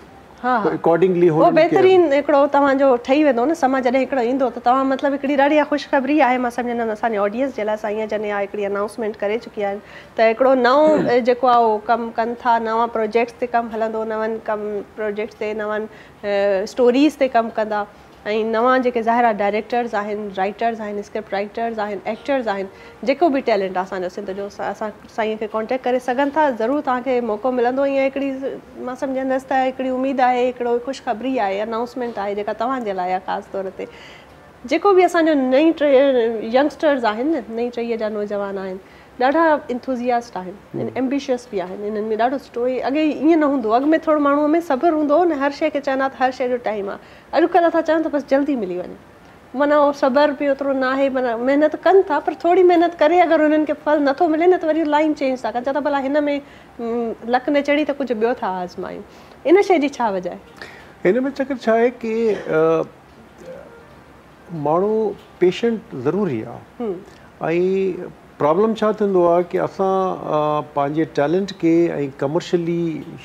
हा हा अकॉर्डिंगली उहो बहितरीनु हिकिड़ो तव्हांजो ठही वेंदो न समाज जॾहिं हिकिड़ो ईंदो त तव्हां मतिलबु हिकिड़ी ॾाढी आहे ख़ुशबरी आहे मां सम्झंदमि असांजे ऑडियंस जे लाइ असां ईअं जॾहिं अनाउंसमेंट करे चुकिया आहिनि त हिकिड़ो नओं जेको आहे उहो कमु कनि था नवां प्रोजेक्ट्स ते कमु हलंदो नवनि कमु प्रोजेक्ट्स ते नवनि स्टोरीस ते कमु कंदा ऐं नवां जेके ज़ाहिरा डायरेक्टर्स आहिनि राइटर्स आहिनि स्क्रिप्ट राइटर्स आहिनि एक्टर्स आहिनि जेको बि टैलेंट आहे असांजो सिंध जो असां साईं खे कॉन्टेक्ट करे सघनि था ज़रूरु तव्हांखे मौक़ो मिलंदो ईअं हिकिड़ी मां सम्झंदसि त हिकिड़ी उमेदु आहे हिकिड़ो ख़ुशिखॿरी आहे अनाउंसमेंट आहे जेका तव्हांजे लाइ आहे ख़ासि तौर ते जेको बि असांजो नई टे यंगस्टर्स आहिनि न नई टई जा नौजवान आहिनि ॾाढा इंथुज़ियास्ट आहिनि एम्बिशियस बि आहिनि इन्हनि में ॾाढो सुठो ई अॻे ईअं न हूंदो अॻु में थोरो माण्हूअ में सब्र हूंदो न हर शइ खे चवंदा त हर शइ जो टाइम आहे अॼुकल्ह था चवनि त बसि जल्दी मिली वञे माना उहो सब्र बि ओतिरो न आहे माना महिनत कनि था पर थोरी महिनत करे अगरि उन्हनि खे फल नथो मिले न त वरी लाइन चेंज था कनि चओ भला हिन में लक न चढ़ी त कुझु ॿियो था आज़मायूं इन शइ जी छा वजह आहे हिन में चकर छा आहे की माण्हू पेशंट ज़रूरी आहे ऐं प्रॉब्लम छा थींदो आहे की असां पंहिंजे टैलेंट खे ऐं कमर्शली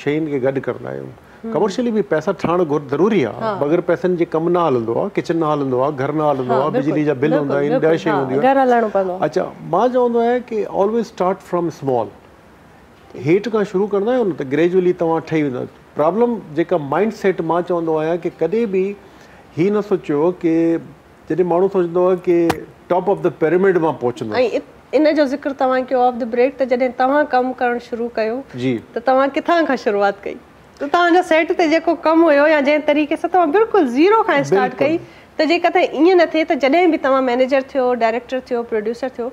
शयुनि खे गॾु कंदा आहियूं कमर्शली बि पैसा ठाहिणु घुर ज़रूरी आहे बग़ैर पैसनि जे कमु न हलंदो आहे किचन न हलंदो आहे घर न हलंदो आहे बिजली जा बिल हूंदा आहिनि ॿ शयूं हूंदियूं आहिनि अच्छा मां चवंदो आहियां की ऑलवेज स्टार्ट फ्रॉम स्मॉल हेठि खां शुरू कंदा आहियूं न त ग्रेजुअली तव्हां ठही वेंदा प्रॉब्लम जेका माइंड सेट मां चवंदो आहियां की कॾहिं बि इहा न सोचियो की जॾहिं माण्हू सोचंदो आहे की टॉप ऑफ द पैरमिड मां पहुचंदो इन जो ज़िक्र तव्हां कयो ऑफ द ब्रेक त जॾहिं तव्हां कमु करणु शुरू कयो त तव्हां किथां खां शुरूआति कई त तव्हांजो सेट ते जेको कमु हुयो या जंहिं तरीक़े सां तव्हां बिल्कुलु ज़ीरो खां स्टार्ट कई त जेकॾहिं ईअं न थिए त जॾहिं बि तव्हां मैनेजर थियो डायरेक्टर थियो प्रोड्यूसर थियो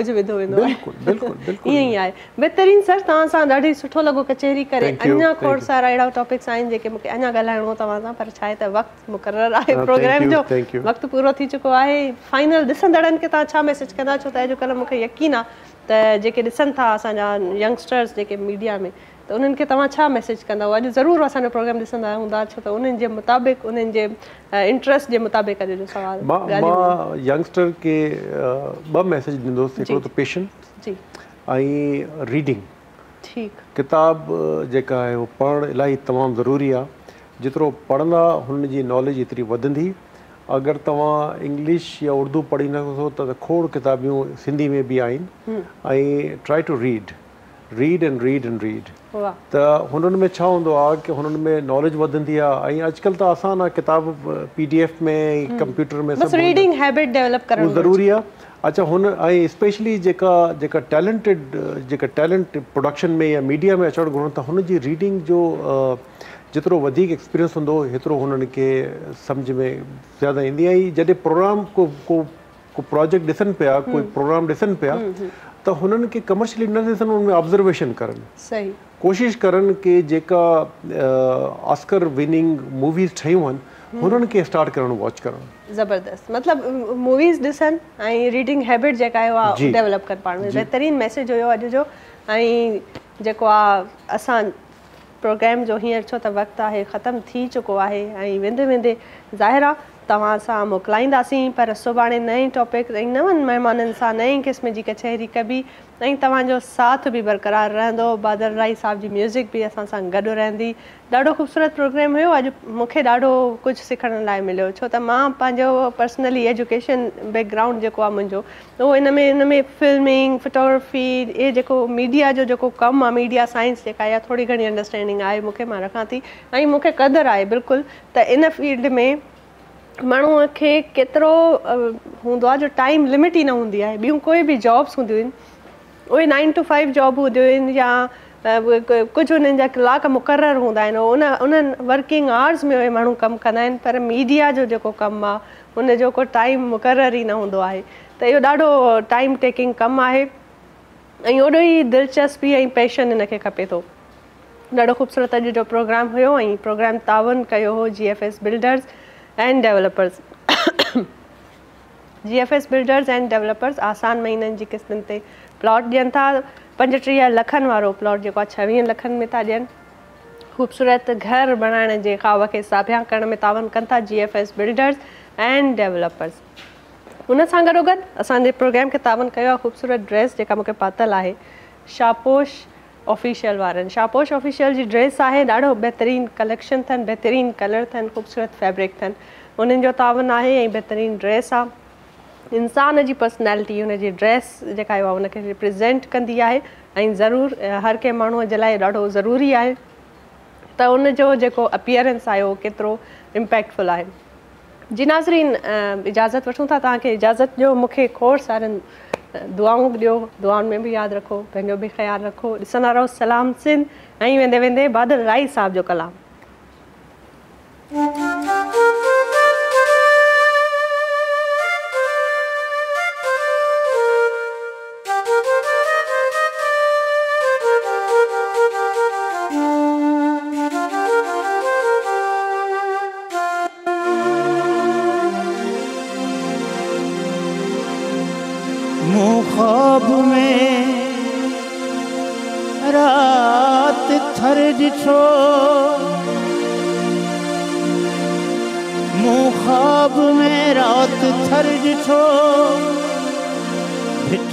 विधो वेंदो ईअं ई आहे बहितरीन सर तव्हां सां ॾाढी सुठो लॻो कचहरी करे अञा खोड़ सारा अहिड़ा टॉपिक्स आहिनि जेके मूंखे अञा ॻाल्हाइणो तव्हां सां पर छा आहे त वक़्तु मुक़ररु आहे प्रोग्राम जो वक़्तु पूरो थी चुको आहे फाइनल ॾिसंदड़नि खे तव्हां छा मैसेज कंदा छो त अॼुकल्ह मूंखे यकीन आहे त जेके ॾिसनि था असांजा यंगस्टर्स जेके मीडिया में त उन्हनि खे तव्हां छा मैसेज कंदा ज़रूरु हूंदा छो त उन्हनि जे मुताबिक़ जे मुताबिक़ ऐं रीडिंग ठीकु किताब जेका आहे उहो पढ़णु इलाही तमामु ज़रूरी आहे जेतिरो पढ़ंदा हुननि जी नॉलेज वधंदी अगरि तव्हां इंग्लिश या उर्दू पढ़ी न सघो त खोड़ किताबूं सिंधी में बि आहिनि ऐं try to read read and read and read त हुननि में छा हूंदो आहे की हुननि में नॉलेज वधंदी आहे ऐं अॼुकल्ह त आसान किताब पी डी एफ में कंप्यूटर में ज़रूरी आहे अच्छा हुन ऐं स्पेशली जेका जेका टेलेंटिड जेका टैलेंट प्रोडक्शन में या मीडिया में अचणु घुरिजे त हुनजी रीडिंग जो जेतिरो वधीक एक्सपीरियंस हूंदो हेतिरो हुननि खे सम्झ में ज़्यादा ईंदी ऐं जॾहिं प्रोग्राम को को प्रोजेक्ट ॾिसनि पिया कोई प्रोग्राम ॾिसनि पिया कोशिशि करनि की जेका ज़बरदस्त मतिलबु मूवीज़ ॾिसनि ऐं रीडिंग हैबिट जेका आयो आहे बहितरीन मैसेज हुयो अॼु जो ऐं जेको आहे असां वक़्तु आहे ख़तमु थी चुको आहे ऐं वेंदे वेंदे ज़ाहिर तव्हां सां मोकिलाईंदासीं पर सुभाणे नए टॉपिक ऐं नवनि महिमाननि सां नई क़िस्म जी कचहरी कबी ऐं तव्हांजो साथ बि बरक़रारु रहंदो बादल राई साहिब जी म्यूज़िक बि असां सां गॾु रहंदी ॾाढो ख़ूबसूरत प्रोग्राम हुयो अॼु मूंखे ॾाढो कुझु सिखण लाइ मिलियो छो त मां पंहिंजो पर्सनली एजुकेशन बैकग्राउंड जेको आहे मुंहिंजो उहो हिन में इन में फिल्मिंग फोटोग्राफ़ी इहे जेको मीडिया जो जेको कमु आहे मीडिया साइंस जेका आहे थोरी घणी अंडरस्टैंडिंग आहे मूंखे मां रखां थी ऐं मूंखे क़दुरु आहे बिल्कुलु त इन फील्ड में माण्हूअ खे केतिरो हूंदो आहे जो टाइम लिमिट ई न हूंदी आहे ॿियूं कोई बि जॉब्स हूंदियूं आहिनि उहे नाइन टू फाइव जॉब हूंदियूं आहिनि या कुझु हुननि जा कलाक मुक़ररु हूंदा आहिनि उन उन्हनि वर्किंग आवर्स में उहे माण्हू कमु कंदा आहिनि पर मीडिया जो जेको कमु आहे उनजो को टाइम मुक़ररु ई न हूंदो आहे त इहो ॾाढो टाइम टेकिंग कमु आहे ऐं ओॾो ई दिलचस्पी ऐं पैशन हिनखे खपे थो ॾाढो ख़ूबसूरत अॼु जो प्रोग्राम हुयो ऐं प्रोग्राम तावन कयो हो G F S builders and developers G F S builders and developers आसान महीननि जी क़िस्मनि ते प्लॉट ॾियनि था पंजटीह लखनि वारो प्लॉट जेको आहे छवीह लखनि में था ॾियनि ख़ूबसूरत घर बणाइण जे काव खे साभ्या करण में तावन कनि था G F S builders and developers उन सां गॾोगॾु असांजे प्रोग्राम खे तावन कयो आहे ख़ूबसूरत ड्रेस जेका मूंखे पातल आहे शापोश ऑफिशियल वारनि शापोश ऑफिशियल जी ड्रेस आहे ॾाढो बहितरीन कलेक्शन अथनि बहितरीन कलर अथनि ख़ूबसूरत फैब्रिक अथनि उन्हनि जो तावन आहे ऐं बहितरीन ड्रेस आहे इंसान जी पर्सनैलिटी हुन जी ड्रेस जेका आहे उहा उनखे रिप्रेज़ेंट कंदी आहे ऐं ज़रूरु हर कंहिं माण्हूअ जे लाइ ॾाढो ज़रूरी आहे त उनजो जेको अपियरेंस आहे उहो केतिरो इम्पैक्टफुल आहे जी नाज़रीन इजाज़त वठूं था तव्हांखे इजाज़त ॾियो मूंखे खोड़ सारनि दुआऊं बि ॾियो दुआऊं में बि यादि रखो पंहिंजो बि ख़्यालु रखो ॾिसंदा रहो सलाम सिंह ऐं वेंदे वेंदे बहादु राई साहिब जो कलाम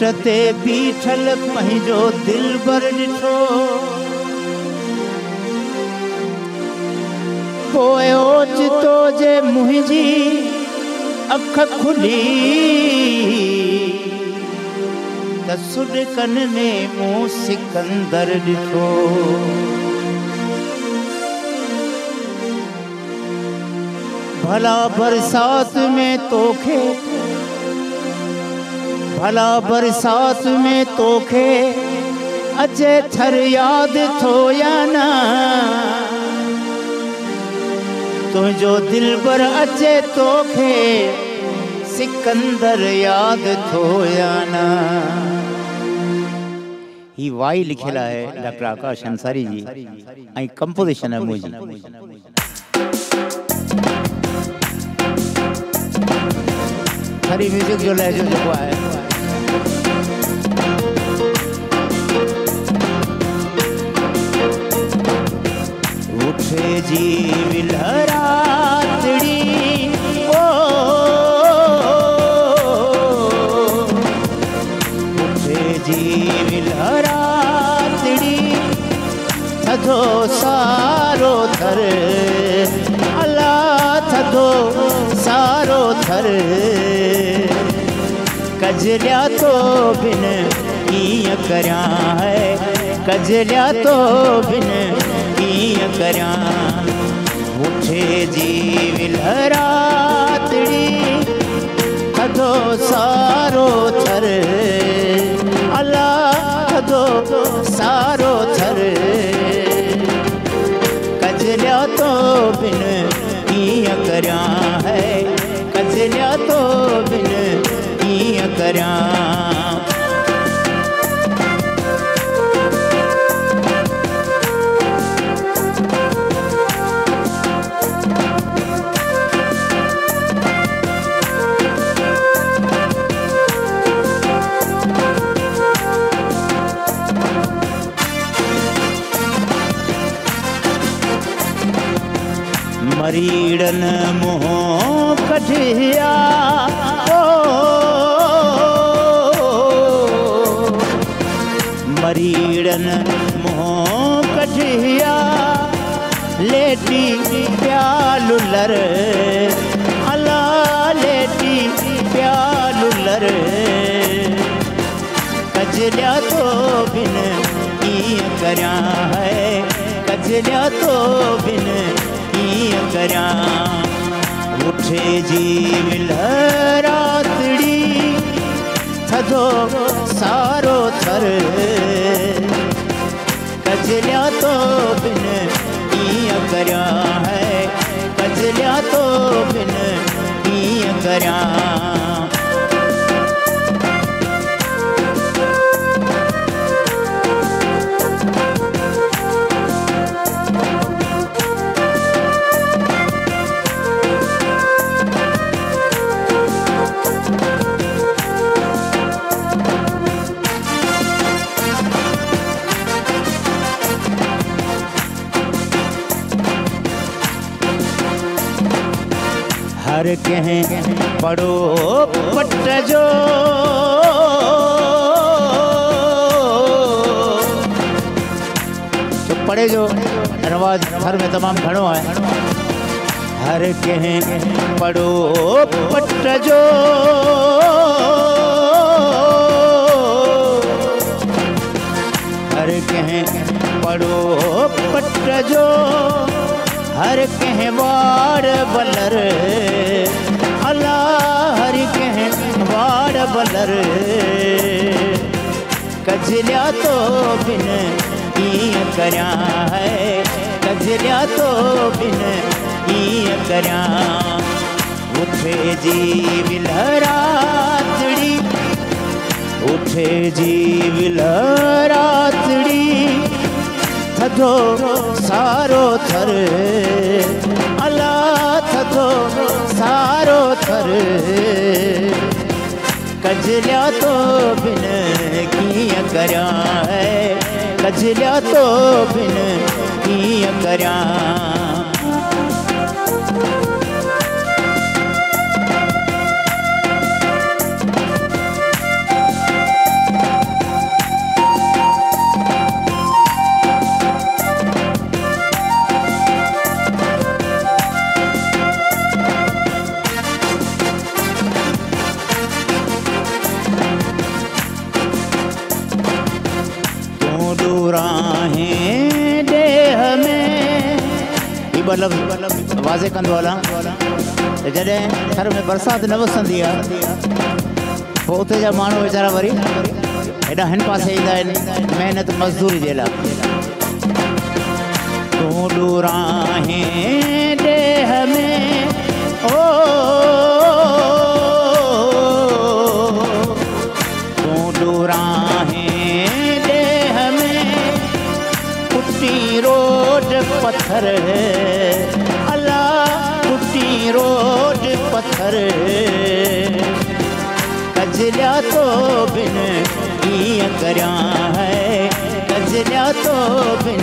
सिर ते बीठल पंहिंजो दिल भर ॾिठो पोइ ओचितो जे मुंहिंजी अख खुली त सुॾकन में मूं सिकंदर ॾिठो भला बरसात में तोखे भला बरसात में तोखे अचे थर याद थो या न तुंहिंजो दिल पर अचे तोखे सिकंदर याद थो या ना ही वाई लिखेला है डॉक्टर आकाश अंसारी जी आई कंपोजिशन है मुझे हरी म्यूजिक जो लहजो जेको है जीव लहरातड़ी ओ मुझे जीव लहरातड़ी थधो सारो थर अला थो सारो थर कजरिया तो बिन कीअं करियां है कजरिया तो बिन ਦੀਆਂ ਕਰਾਂ ਮੁਠੇ ਜੀ ਵਿਲਹਰਾਤੜੀ ਅਦੋ ਸਾਰੋ ਥਰ ਅਲਾ ਅਦੋ ਸਾਰੋ ਥਰ ਕਜਲਿਆ ਤੋਂ ਬਿਨ ਕੀਆਂ ਕਰਾਂ ਹੈ ਕਜਲਿਆ ਤੋਂ ਬਿਨ ਕੀਆਂ ਕਰਾਂ रीड़न मोह कढिया मरीड़न मोह कठिया लेटी प्यालुलर अला लेटी प्यालुलर कजलिया तो बिन किया करा है कजलिया तो बिन करा उठे जी मिलरातड़ी थधो सारो थर कजलिया तो बिन ईअं करिया है कजलिया तो बिन ईअं करिया कर कहें पड़ो पट जो तो पड़े जो धनबाद घर में तमाम घणो है हर कहें पड़ो पट जो हर कहें पड़ो पट जो हर कहवार बलर अला हर कहवार बलर कजलिया तो बिन ई करा है कजलिया तो बिन ई करा उठे जी बिलहरातड़ी उठे जी बिलहरातड़ी थधो सारो थर अला थियो सारो थर कजलिया तो बिन कीअं कजलिया तो बिन कीअं कर वल्लभ मतलब वाज़े कंदो हलां त में बरसात न वसंदी तो उत उते जा वरी हेॾा हिन पासे ईंदा आहिनि महिनत मज़दूरी जे पत्थर है करे कजलिया तो बिन कीअं करियां है कजलिया तो बिन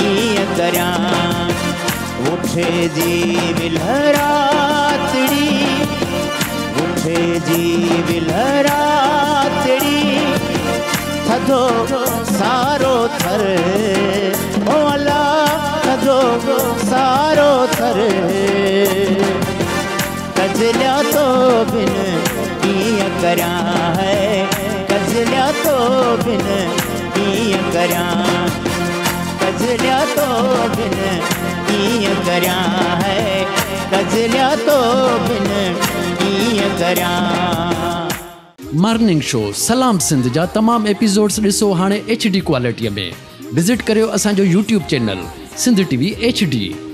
कीअं करियां उठे जी बिलहरातड़ी उठे जी बिलहरातड़ी थधो सारो थर ओ अला सारो थर मॉर्निंग शो सलाम सिंध जा तमामु एपिसोड्स ॾिसो हाणे एच डी क्वालिटीअ में विज़िट करियो असांजो YouTube channel Sindh T V H D